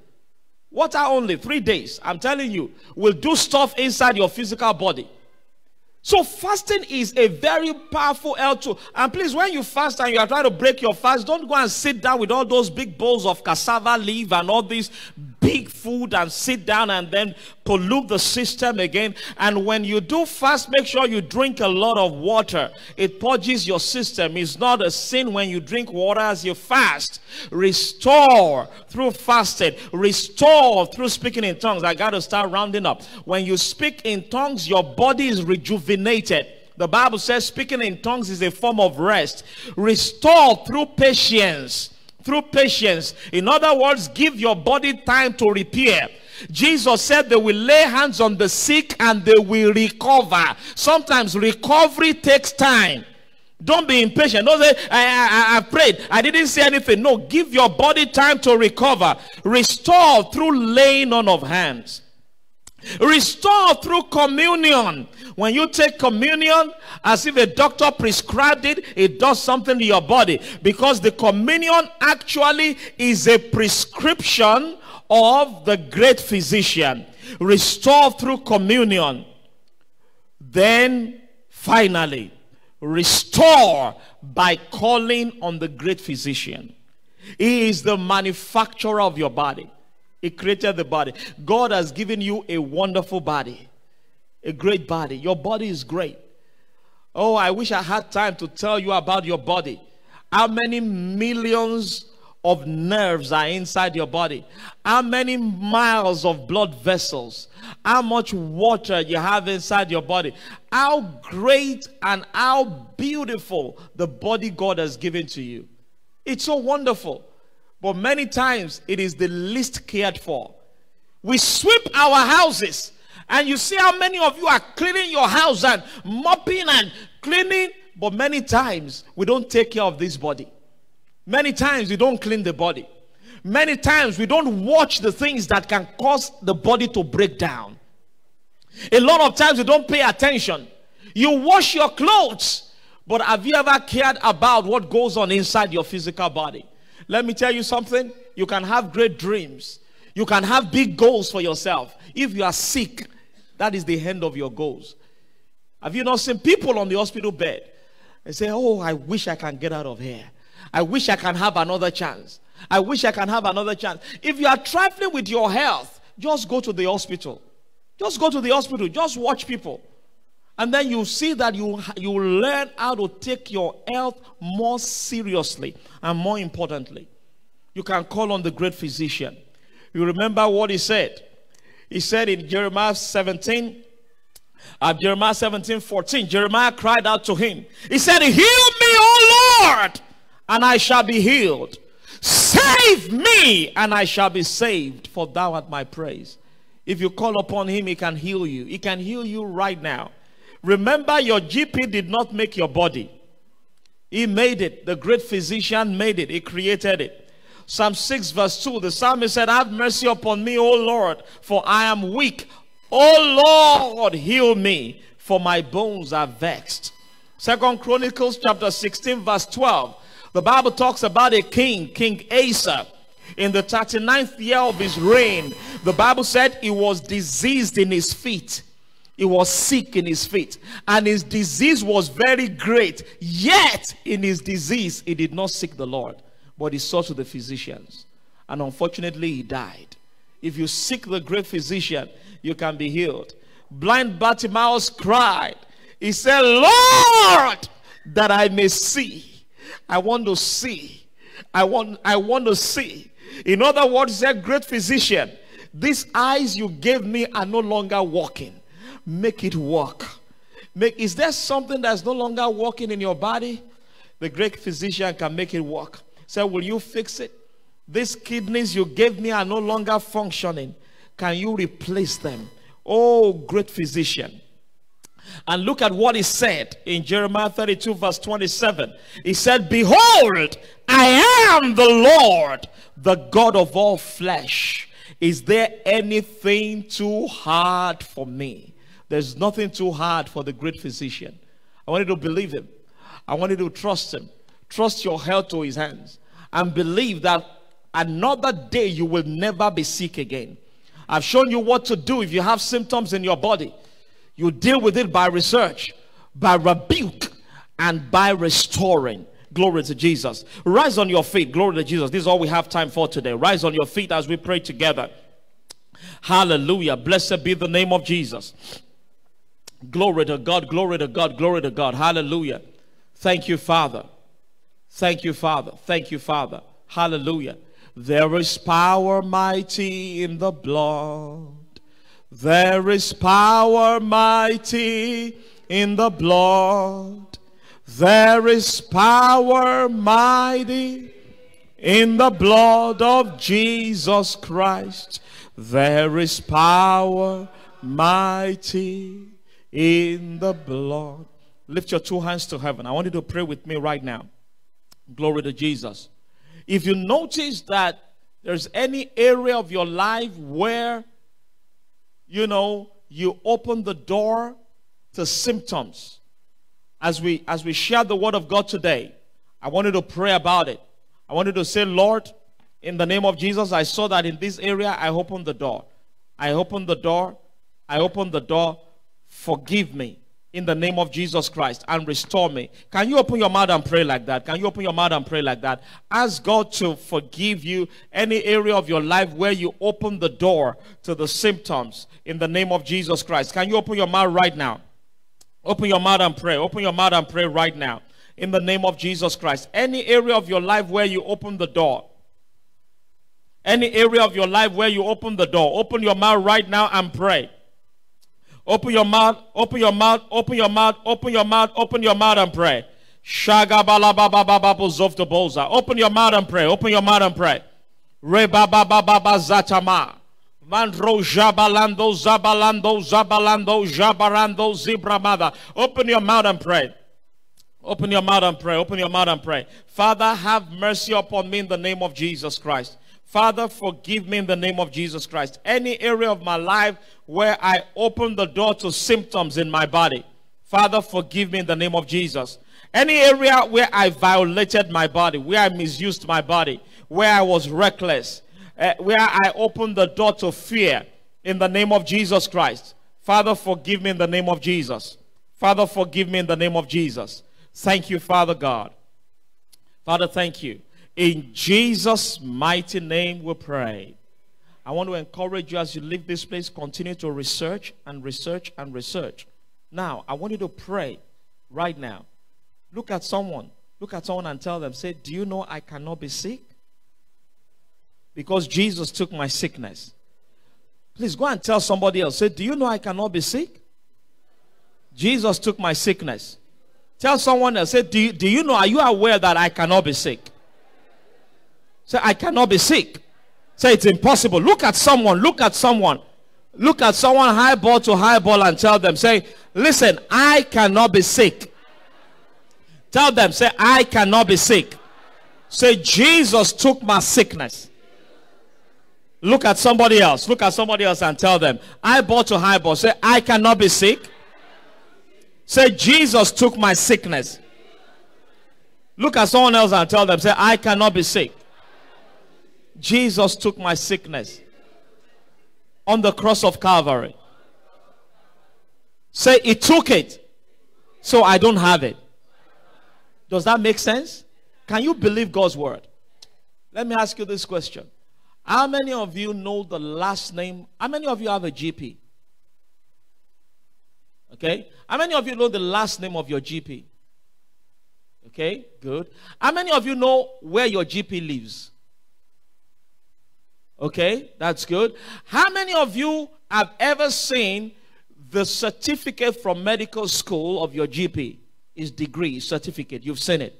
Water only, three days. I'm telling you, will do stuff inside your physical body. So fasting is a very powerful health tool. And please, when you fast and you are trying to break your fast, don't go and sit down with all those big bowls of cassava leaf and all these big food and sit down and then pollute the system again. And when you do fast, make sure you drink a lot of water. It purges your system. It's not a sin when you drink water as you fast. Restore through fasting. Restore through speaking in tongues. I got to start rounding up. When you speak in tongues, your body is rejuvenated. The Bible says speaking in tongues is a form of rest. Restore through patience. Through patience. In other words, give your body time to repair. Jesus said they will lay hands on the sick and they will recover. Sometimes recovery takes time. Don't be impatient. Don't say, I, I, I prayed. I didn't say anything. No, give your body time to recover. Restore through laying on of hands. Restore through communion. When you take communion, as if a doctor prescribed it, it does something to your body. Because the communion actually is a prescription of the great physician. Restore through communion. Then, finally, restore by calling on the great physician. He is the manufacturer of your body. He created the body. God has given you a wonderful body, a great body. Your body is great. Oh, I wish I had time to tell you about your body. How many millions of nerves are inside your body, how many miles of blood vessels, how much water you have inside your body, how great and how beautiful the body God has given to you. It's so wonderful. But many times it is the least cared for. We sweep our houses, and you see how many of you are cleaning your house and mopping and cleaning, but many times we don't take care of this body. Many times we don't clean the body. Many times we don't watch the things that can cause the body to break down. A lot of times we don't pay attention. You wash your clothes, but have you ever cared about what goes on inside your physical body? Let me tell you something. You can have great dreams. You can have big goals for yourself. If you are sick, that is the end of your goals. Have you not seen people on the hospital bed? They say, Oh, I wish I can get out of here. I wish I can have another chance. I wish I can have another chance. If you are trifling with your health, just go to the hospital. Just go to the hospital. Just watch people. And then you see that you, you learn how to take your health more seriously and more importantly. You can call on the great physician. You remember what he said? He said in Jeremiah 17, uh, Jeremiah 17, 14, Jeremiah cried out to him. He said, Heal me, O Lord, and I shall be healed. Save me, and I shall be saved, for thou art my praise. If you call upon him, he can heal you. He can heal you right now. Remember, your GP did not make your body, he made it. The great physician made it, he created it. Psalm 6, verse 2, the psalmist said, Have mercy upon me, O Lord, for I am weak. O Lord, heal me, for my bones are vexed. Second Chronicles chapter 16, verse 12. The Bible talks about a king, King Asa. In the 39th year of his reign, the Bible said he was diseased in his feet. He was sick in his feet, and his disease was very great. Yet, in his disease, he did not seek the Lord, but he sought to the physicians. And unfortunately, he died. If you seek the great physician, you can be healed. Blind Bartimaeus cried. He said, Lord, that I may see. I want to see. I want, I want to see. In other words, said, Great physician, these eyes you gave me are no longer working. Make it work. Make, is there something that's no longer working in your body? The great physician can make it work. Say, will you fix it? These kidneys you gave me are no longer functioning. Can you replace them? Oh, great physician. And look at what he said in Jeremiah 32, verse 27. He said, Behold, I am the Lord, the God of all flesh. Is there anything too hard for me? There's nothing too hard for the great physician. I want you to believe him. I want you to trust him. Trust your health to his hands. And believe that another day you will never be sick again. I've shown you what to do if you have symptoms in your body. You deal with it by research, by rebuke, and by restoring. Glory to Jesus. Rise on your feet. Glory to Jesus. This is all we have time for today. Rise on your feet as we pray together. Hallelujah. Blessed be the name of Jesus. Glory to God. Glory to God. Glory to God. Hallelujah. Thank you, Father. Thank you, Father. Thank you, Father. Hallelujah. There is power mighty in the blood. There is power mighty in the blood. There is power mighty in the blood of Jesus Christ. There is power mighty in the blood. Lift your two hands to heaven. I want you to pray with me right now. Glory to Jesus. If you notice that there's any area of your life where, you know, you open the door to symptoms, as we as we share the word of God today, I wanted to pray about it. I wanted to say, Lord, in the name of Jesus, I saw that in this area, I opened the door. I opened the door. I opened the door. Forgive me in the name of Jesus Christ and restore me. Can you open your mouth and pray like that? Can you open your mouth and pray like that? Ask God to forgive you any area of your life where you open the door to the symptoms in the name of Jesus Christ. Can you open your mouth right now? Open your mouth and pray. Open your mouth and pray right now in the name of Jesus Christ. Any area of your life where you open the door Any area of your life where you open the door, open your mouth right now and pray. Open your mouth, open your mouth, open your mouth, open your mouth, open your mouth and pray. Open your mouth and pray. Open your mouth and pray. Re baba baba baba zatama. Mandro jabalando zabalando zabalando jabarando zibramada. Open your mouth and pray. Open your mouth and pray. Open your mouth and pray. Father, have mercy upon me in the name of Jesus Christ. Father, forgive me in the name of Jesus Christ. Any area of my life where I open the door to symptoms in my body, Father, forgive me in the name of Jesus. Any area where I violated my body, where I misused my body, where I was reckless, uh, where I opened the door to fear in the name of Jesus Christ. Father, forgive me in the name of Jesus. Father, forgive me in the name of Jesus. Thank you, Father God. Father, thank you. In Jesus' mighty name we pray. I want to encourage you as you leave this place, continue to research and research and research. Now, I want you to pray right now. Look at someone. Look at someone and tell them, say, Do you know I cannot be sick? Because Jesus took my sickness. Please go and tell somebody else, say, Do you know I cannot be sick? Jesus took my sickness. Tell someone else, say, do you, do you know, are you aware that I cannot be sick? Say, I cannot be sick. Say, it's impossible. Look at someone, look at someone. Look at someone highball to highball and tell them, say, listen, I cannot be sick. Tell them, say, I cannot be sick. Say, Jesus took my sickness. Look at somebody else. Look at somebody else and tell them, eyeball to highball. Say, I cannot be sick. Say, Jesus took my sickness. Look at someone else and tell them, say, I cannot be sick. Jesus took my sickness on the cross of Calvary. Say, He took it, so I don't have it. Does that make sense? Can you believe God's word? Let me ask you this question. How many of you know the last name? How many of you have a GP? Okay. How many of you know the last name of your GP? Okay, good. How many of you know where your GP lives? Okay, that's good. How many of you have ever seen the certificate from medical school of your GP? His degree, his certificate. You've seen it.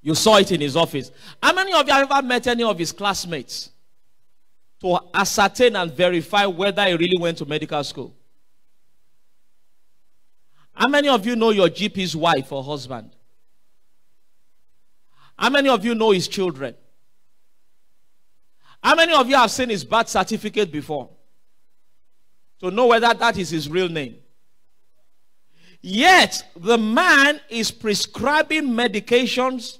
You saw it in his office. How many of you have ever met any of his classmates to ascertain and verify whether he really went to medical school? How many of you know your GP's wife or husband? How many of you know his children? How many of you have seen his birth certificate before? To know whether that is his real name. Yet, the man is prescribing medications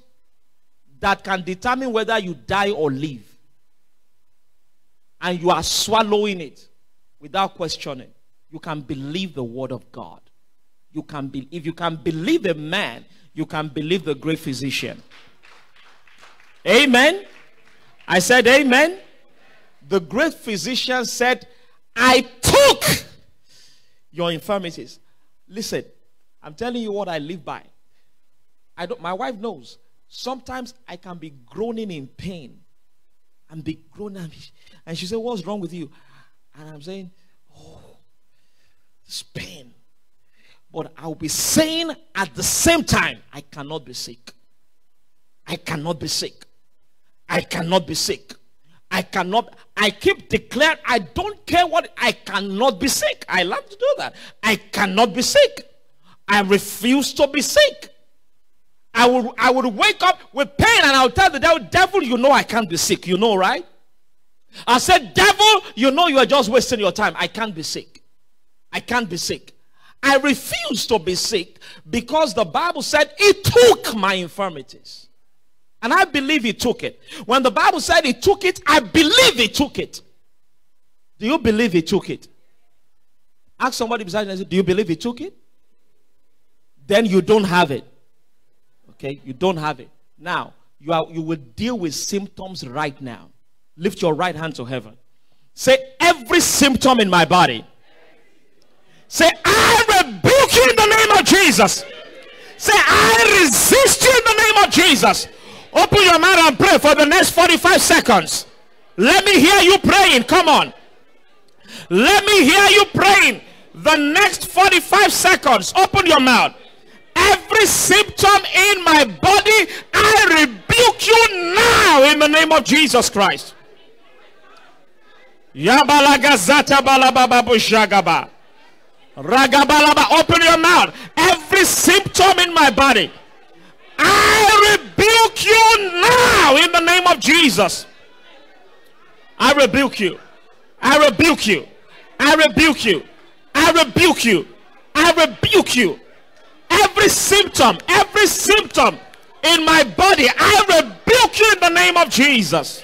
that can determine whether you die or live. And you are swallowing it without questioning. You can believe the word of God. You can be, if you can believe a man, you can believe the great physician. Amen. I said, Amen. The great physician said, I took your infirmities. Listen, I'm telling you what I live by. I don't, my wife knows. Sometimes I can be groaning in pain and be groaning. And she said, What's wrong with you? And I'm saying, Oh, this pain. But I'll be saying at the same time, I cannot be sick. I cannot be sick. I cannot be sick. I cannot, I keep declaring, I don't care what, I cannot be sick. I love to do that. I cannot be sick. I refuse to be sick. I would, I would wake up with pain and I'll tell the devil, devil, you know I can't be sick. You know, right? I said, devil, you know you are just wasting your time. I can't be sick. I can't be sick. I refuse to be sick because the Bible said it took my infirmities. And I believe he took it. When the Bible said he took it, I believe he took it. Do you believe he took it? Ask somebody beside you, do you believe he took it? Then you don't have it. Okay, you don't have it. Now, you, are, you will deal with symptoms right now. Lift your right hand to heaven. Say, every symptom in my body. Say, I rebuke you in the name of Jesus. Say, I resist you in the name of Jesus. Open your mouth and pray for the next 45 seconds. Let me hear you praying. Come on. Let me hear you praying. The next 45 seconds, open your mouth. Every symptom in my body, I rebuke you now in the name of Jesus Christ. Yabalagazata balabababu shagaba. Ragabalaba, open your mouth. Every symptom in my body, I rebuke you now in the name of Jesus. I rebuke you. I rebuke you. I rebuke you. I rebuke you. I rebuke you. Every symptom, every symptom in my body, I rebuke you in the name of Jesus.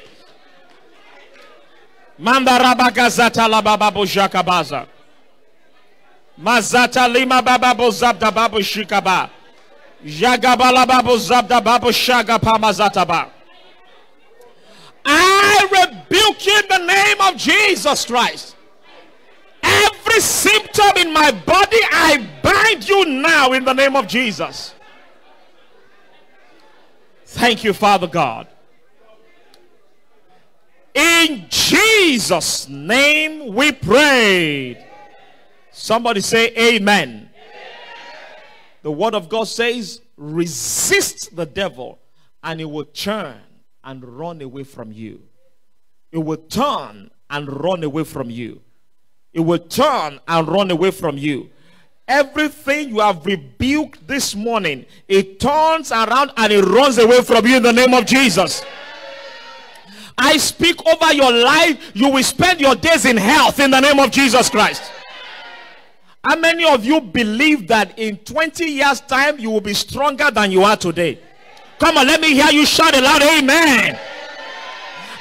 Manda Mandarabagazata labababu jakabaza. Mazata lima bababu zabda babu shikaba. I rebuke you in the name of Jesus Christ. Every symptom in my body, I bind you now in the name of Jesus. Thank you, Father God. In Jesus' name we prayed. Somebody say amen. The word of God says, resist the devil and he will turn and run away from you. It will turn and run away from you. It will turn and run away from you. Everything you have rebuked this morning, it turns around and it runs away from you in the name of Jesus. I speak over your life. You will spend your days in health in the name of Jesus Christ. How many of you believe that in 20 years' time you will be stronger than you are today? Come on, let me hear you shout aloud, Amen.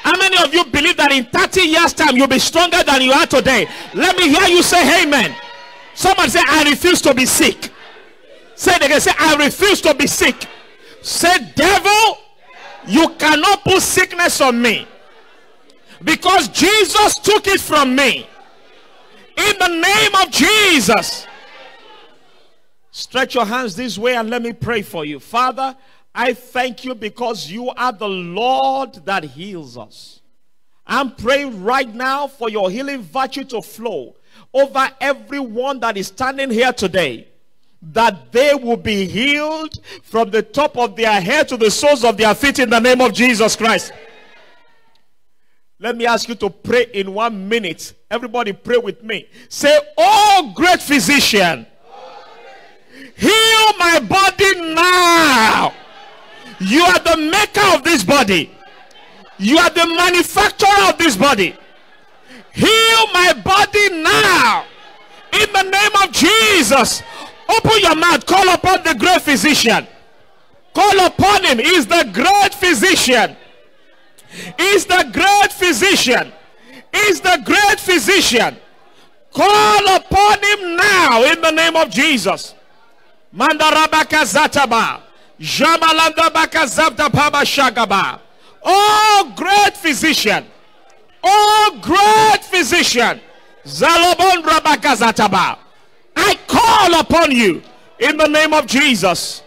How many of you believe that in 30 years' time you'll be stronger than you are today? Let me hear you say amen. Someone say, I refuse to be sick. Say it again. Say, I refuse to be sick. Say, devil, you cannot put sickness on me. Because Jesus took it from me. In the name of Jesus. Stretch your hands this way and let me pray for you. Father, I thank you because you are the Lord that heals us. I'm praying right now for your healing virtue to flow over everyone that is standing here today. That they will be healed from the top of their head to the soles of their feet in the name of Jesus Christ. Let me ask you to pray in one minute. Everybody pray with me. Say, Oh, great physician, heal my body now. You are the maker of this body. You are the manufacturer of this body. Heal my body now. In the name of Jesus. Open your mouth. Call upon the great physician. Call upon him. He's the great physician. He's the great physician. He's the great physician. Call upon him now in the name of Jesus. Mandarabaka Zataba. Jamalanda Bakazabda Paba Shagaba. Oh, great physician. Oh, great physician. Zalobon Rabakazataba. I call upon you in the name of Jesus.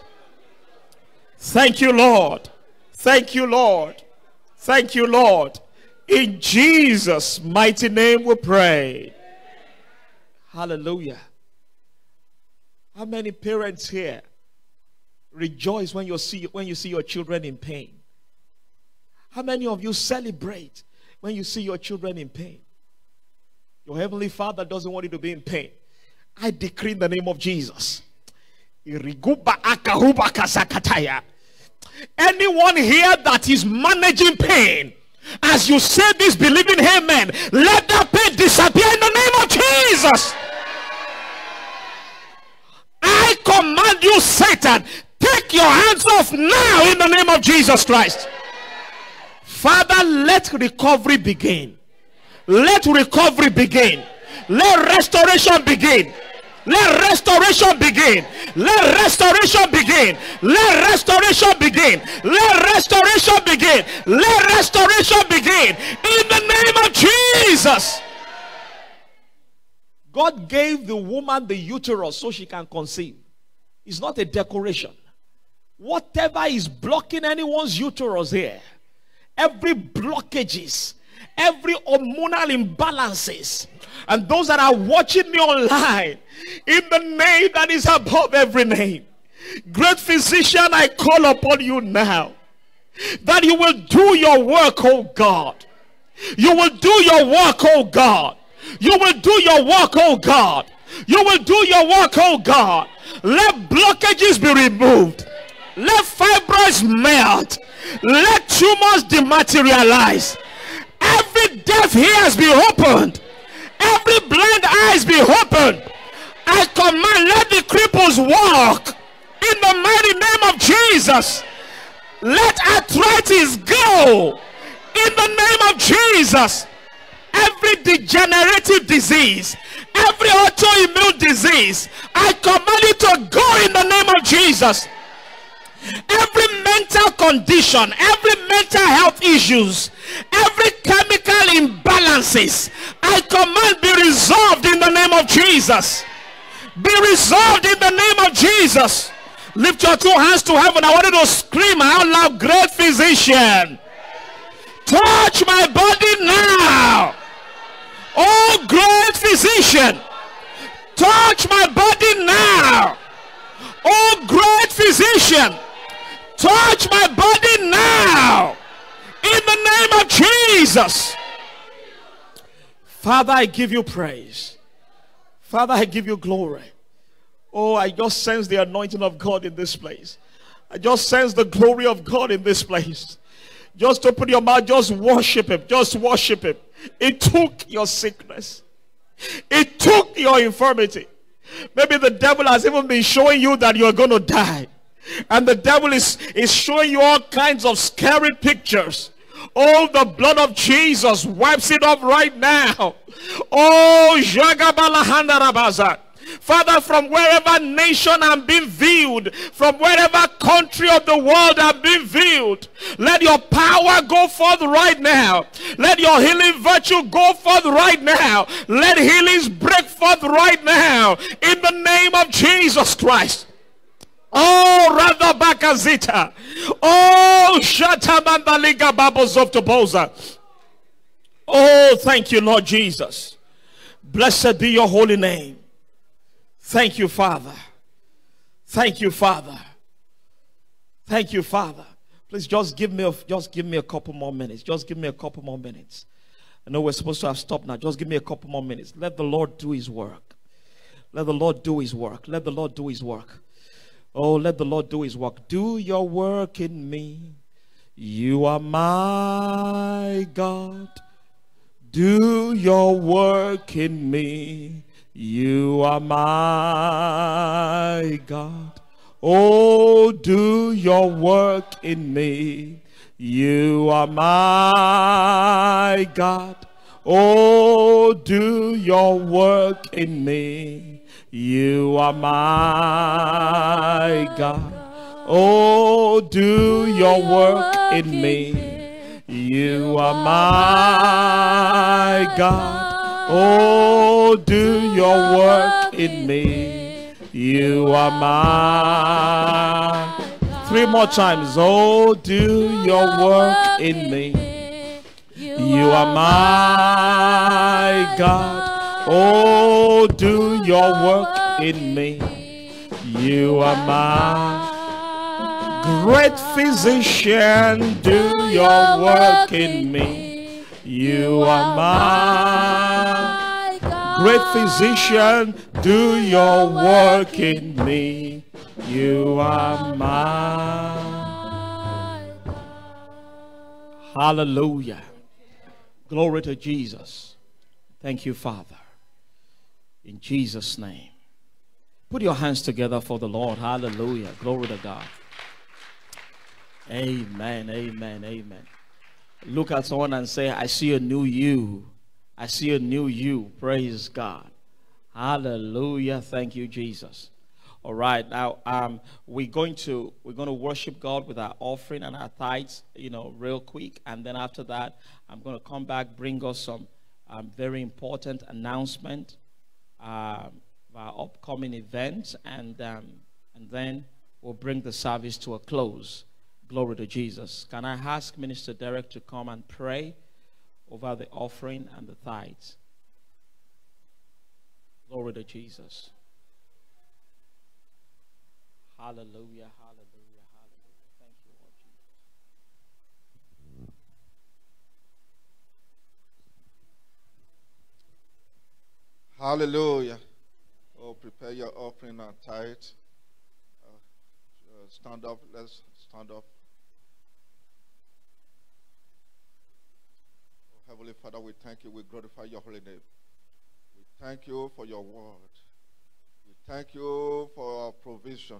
Thank you, Lord. Thank you, Lord. Thank you, Lord. In Jesus' mighty name we pray. Hallelujah. How many parents here rejoice when you see when you see your children in pain? How many of you celebrate when you see your children in pain? Your heavenly Father doesn't want you to be in pain. I decree in the name of Jesus. Anyone here that is managing pain, as you say this, believing amen, let that pain disappear in the name of Jesus. I command you, Satan, take your hands off now in the name of Jesus Christ. Father, let recovery begin. Let recovery begin. Let restoration begin. Let restoration begin. Let restoration begin. Let restoration begin. Let restoration begin. Let restoration begin. In the name of Jesus. God gave the woman the uterus so she can conceive. It's not a decoration. Whatever is blocking anyone's uterus here, every blockages, every hormonal imbalances, and those that are watching me online, in the name that is above every name. Great physician, I call upon you now that you will do your work, oh God. You will do your work, oh God. You will do your work, oh God. You will do your work, oh God. Let blockages be removed. Let fibroids melt. Let tumors dematerialize. Every deaf ears be opened. Every blind eyes be opened. I command, let the cripples walk in the mighty name of Jesus. Let arthritis go in the name of Jesus. Every degenerative disease, every autoimmune disease, I command you to go in the name of Jesus. Every mental condition, every mental health issues, every chemical imbalances, I command be resolved in the name of Jesus. Be resolved in the name of Jesus. Lift your two hands to heaven. I want you to scream out loud, great physician. Touch my body now. Oh, great physician. Touch my body now. Oh, great physician. Touch my body now. In the name of Jesus. Father, I give you praise. Father, I give you glory. Oh, I just sense the anointing of God in this place. I just sense the glory of God in this place. Just open your mouth, just worship Him. Just worship Him. It took your sickness, it took your infirmity. Maybe the devil has even been showing you that you're going to die. And the devil is, is showing you all kinds of scary pictures. Oh, the blood of Jesus wipes it off right now. Oh, Jagabalahanda Rabaza. Father, from wherever nation I'm being viewed, from wherever country of the world I'm being viewed, let your power go forth right now. Let your healing virtue go forth right now. Let healings break forth right now. In the name of Jesus Christ. Oh, Radha Bakazita. Oh, Shatamandaliga Babos of Toboza. Oh, thank you, Lord Jesus. Blessed be your holy name. Thank you, Father. Thank you, Father. Thank you, Father. Please just give me a, just give me a couple more minutes. Just give me a couple more minutes. I know we're supposed to have stopped now. Just give me a couple more minutes. Let the Lord do his work. Let the Lord do his work. Let the Lord do his work. Oh, let the Lord do his work. Do your work in me. You are my God. Do your work in me. You are my God. Oh, do your work in me. You are my God. Oh, do your work in me. You are my God. Oh, do your work in me. You are my God. Oh, do your work in me. You are mine. Three more times. Oh, do your work in me. You are my God. Oh, do oh, your work in me. You are my great physician. Do your work in me. You are my great physician. Do your work in me. You are my. Hallelujah. Glory to Jesus. Thank you, Father. In Jesus' name. Put your hands together for the Lord. Hallelujah. Glory to God. Amen. Amen. Amen. Look at someone and say, I see a new you. I see a new you. Praise God. Hallelujah. Thank you, Jesus. All right, now um, we're going to we're going to worship God with our offering and our tithes, you know, real quick, and then after that, I'm going to come back, bring us some um, very important announcement of our upcoming events, and um, and then we'll bring the service to a close. Glory to Jesus. Can I ask Minister Derek to come and pray over the offering and the tithes. Glory to Jesus. Hallelujah, hallelujah. Thank you, Lord Jesus. Hallelujah. Oh, prepare your offering and tithe. Uh, uh, stand up. Let's stand up. Oh, Heavenly Father, we thank you. We glorify your holy name. We thank you for your word. We thank you for our provision.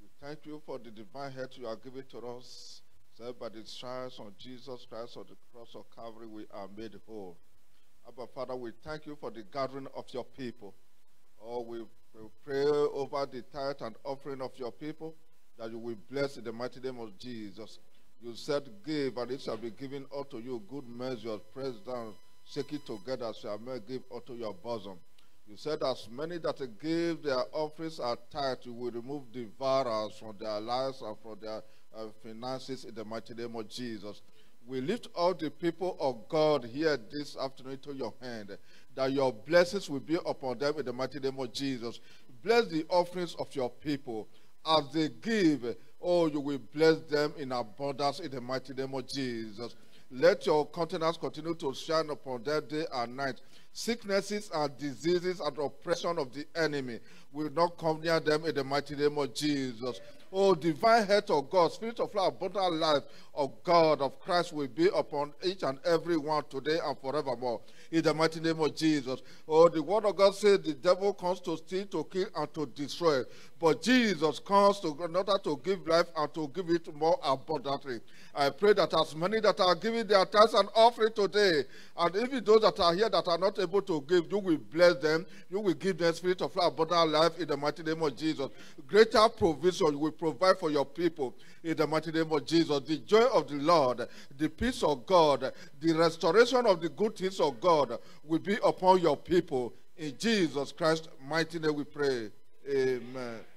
We thank you for the divine help you are giving to us. So by the stripes of Jesus Christ on the cross of Calvary, we are made whole. Abba, Father, we thank you for the gathering of your people. Oh, we, we pray over the tithe and offering of your people that you will bless in the mighty name of Jesus. You said, Give, and it shall be given unto you good measure, pressed down, shake it together, shall men give unto your bosom. You said, As many that give their offerings are tithe, you will remove the devourers from their lives and from their uh, finances in the mighty name of Jesus. We lift all the people of God here this afternoon to your hand, that your blessings will be upon them in the mighty name of Jesus. Bless the offerings of your people. As they give, oh, you will bless them in abundance in the mighty name of Jesus. Let your countenance continue to shine upon them day and night. Sicknesses and diseases and oppression of the enemy will not come near them in the mighty name of Jesus. Oh, divine health of God, spirit of life, abundant life of God, of Christ will be upon each and every one today and forevermore. In the mighty name of Jesus. Oh, the word of God says the devil comes to steal, to kill, and to destroy. But Jesus comes to in order to give life and to give it more abundantly. I pray that as many that are giving their tithes and offering today, and even those that are here that are not able to give, you will bless them. You will give them spirit of abundant life in the mighty name of Jesus. Greater provision will provide for your people in the mighty name of Jesus. The joy of the Lord, the peace of God, the restoration of the good things of God will be upon your people. In Jesus Christ's mighty name we pray. Amen.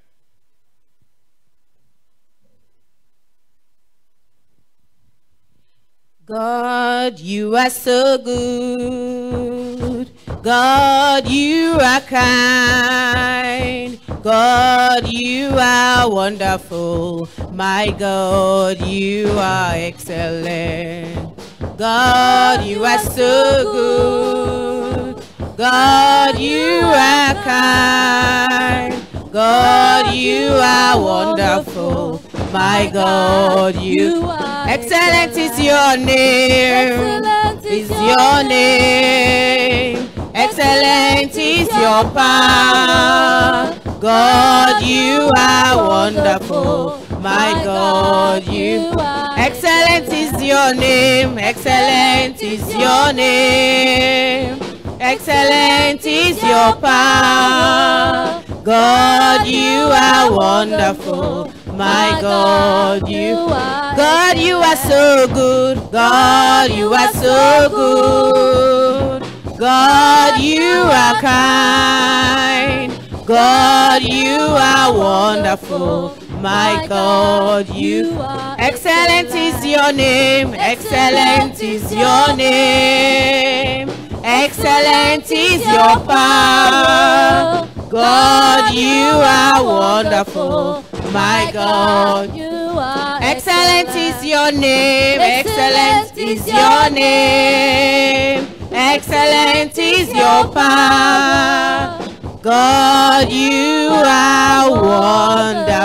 God, you are so good. God, you are kind. God, you are wonderful. My God, you are excellent. God, you are so good. God, you are kind. God, you are wonderful. My God, you excellent is your name. Is your name. Excellent is your power. God, you are wonderful. My God, you excellent is your name. Excellent is your name. Excellent is your power. God, you are wonderful. My God, you God, you are so good. God, you are so good. God, you are kind. God, you are wonderful. My God, you excellent is your name. Excellent is your name. Excellent is your power. God, you are wonderful. My God, you are excellent is your name. Excellent is your name. Excellent is your power. God, you are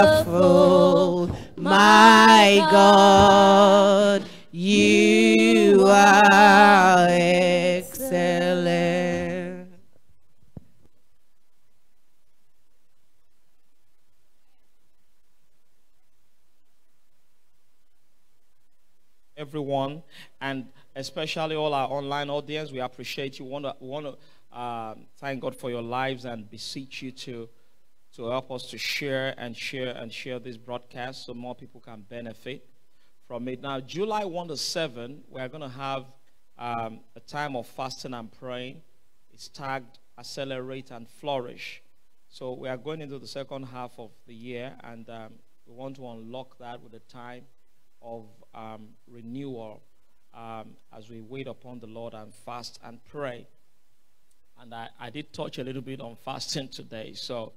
wonderful. My God, you are excellent. Everyone, and especially all our online audience. We appreciate you. Want to want to um, thank God for your lives and beseech you to to help us to share and share and share this broadcast so more people can benefit from it. Now, July 1 to 7, we are going to have um, a time of fasting and praying. It's tagged Accelerate and Flourish. So, we are going into the second half of the year, and um, we want to unlock that with a time of um, renewal um, as we wait upon the Lord and fast and pray. And I, I did touch a little bit on fasting today, so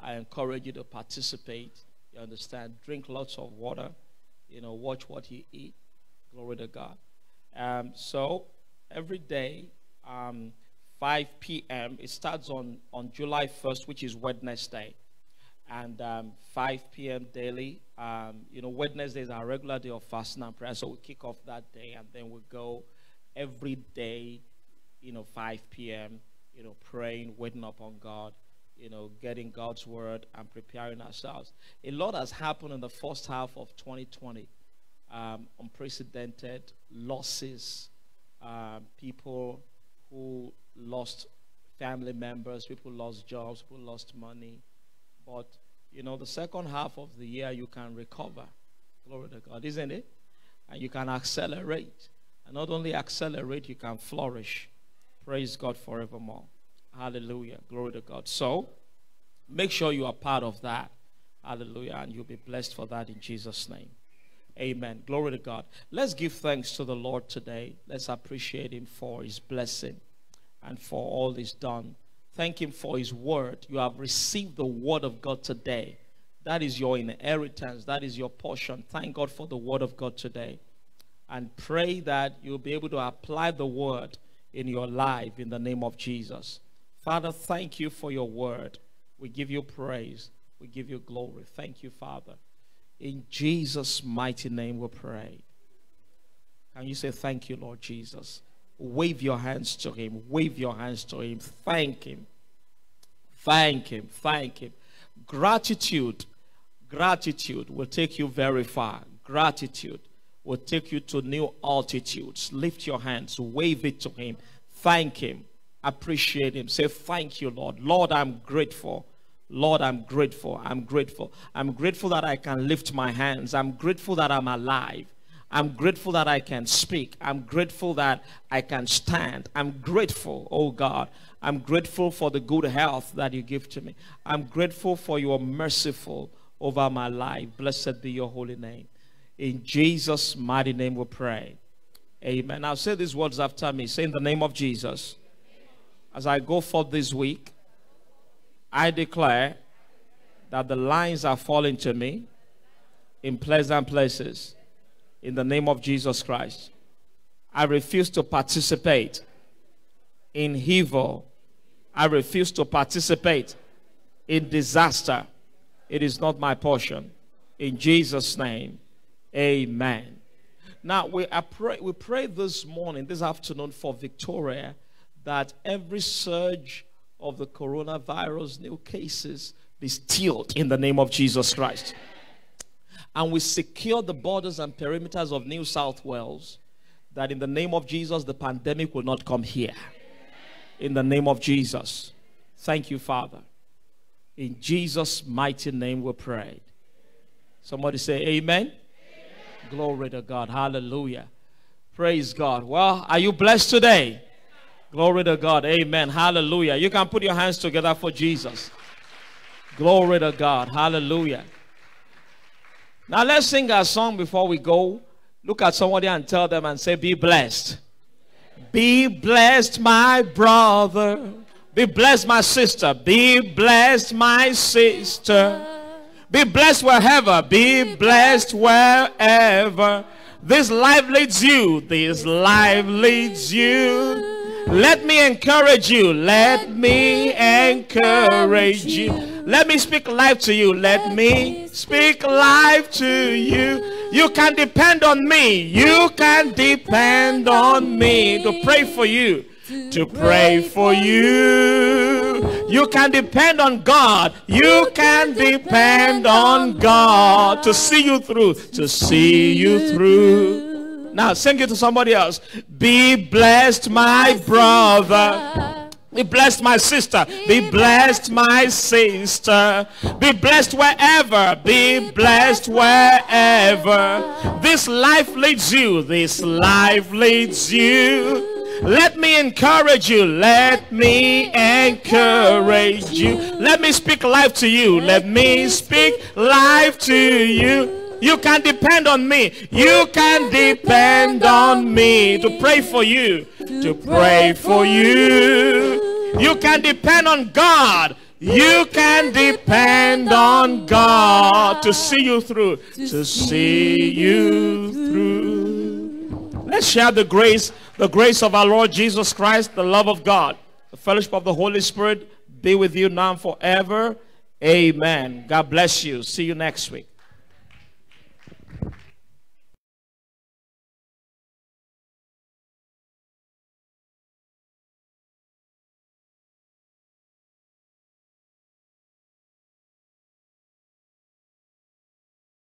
I encourage you to participate. You understand? Drink lots of water. You know, watch what you eat. Glory to God. Um, so every day, um, 5 p.m. It starts on on July 1st, which is Wednesday, and um, 5 p.m. daily. Um, you know, Wednesday is our regular day of fasting and prayer, so we kick off that day, and then we go every day. You know, 5 p.m. You know, praying, waiting upon God you know, getting God's word and preparing ourselves. A lot has happened in the first half of 2020. Um, unprecedented losses, um, people who lost family members, people lost jobs, people lost money. But, you know, the second half of the year you can recover. Glory to God, isn't it? And you can accelerate. And not only accelerate, you can flourish. Praise God forevermore. Hallelujah. Glory to God. So, make sure you are part of that. Hallelujah. And you'll be blessed for that in Jesus' name. Amen. Glory to God. Let's give thanks to the Lord today. Let's appreciate Him for His blessing and for all He's done. Thank Him for His word. You have received the word of God today. That is your inheritance, that is your portion. Thank God for the word of God today. And pray that you'll be able to apply the word in your life in the name of Jesus. Father, thank you for your word. We give you praise. We give you glory. Thank you, Father. In Jesus' mighty name we pray. Can you say thank you, Lord Jesus? Wave your hands to him. Wave your hands to him. Thank him. Thank him. Thank him. Gratitude. Gratitude will take you very far. Gratitude will take you to new altitudes. Lift your hands. Wave it to him. Thank him appreciate Him. Say, Thank you, Lord. Lord, I'm grateful. Lord, I'm grateful. I'm grateful. I'm grateful that I can lift my hands. I'm grateful that I'm alive. I'm grateful that I can speak. I'm grateful that I can stand. I'm grateful, oh God. I'm grateful for the good health that you give to me. I'm grateful for your merciful over my life. Blessed be your holy name. In Jesus' mighty name we pray. Amen. Now say these words after me. Say in the name of Jesus. As I go forth this week, I declare that the lines are falling to me in pleasant places in the name of Jesus Christ. I refuse to participate in evil. I refuse to participate in disaster. It is not my portion. In Jesus' name, amen. Now, we, pray, we pray this morning, this afternoon for Victoria that every surge of the coronavirus new cases be stilled in the name of Jesus Christ. And we secure the borders and perimeters of New South Wales that in the name of Jesus the pandemic will not come here. In the name of Jesus. Thank you, Father. In Jesus' mighty name we pray. Somebody say amen. amen. Glory to God. Hallelujah. Praise God. Well, are you blessed today? Glory to God. Amen. Hallelujah. You can put your hands together for Jesus. Glory to God. Hallelujah. Now let's sing a song before we go. Look at somebody and tell them and say, Be blessed. Be blessed, my brother. Be blessed, my sister. Be blessed, my sister. Be blessed wherever. Be blessed wherever. This life leads you. This life leads you. Let me encourage you. Let me encourage you. Let me speak life to you. Let me speak life to you. You can depend on me. You can depend on me to pray for you. To pray for you. You can depend on God. You can depend on God to see you through. To see you through. Now sing it to somebody else. Be blessed, my brother. Be blessed, my sister. Be blessed, my sister. Be blessed wherever. Be blessed wherever. This life leads you. This life leads you. Let me encourage you. Let me encourage you. Let me speak life to you. Let me speak life to you. You can depend on me. You can depend on me to pray for you. To pray for you. You can depend on God. You can depend on God to see you through. To see you through. Let's share the grace, the grace of our Lord Jesus Christ, the love of God, the fellowship of the Holy Spirit be with you now and forever. Amen. God bless you. See you next week.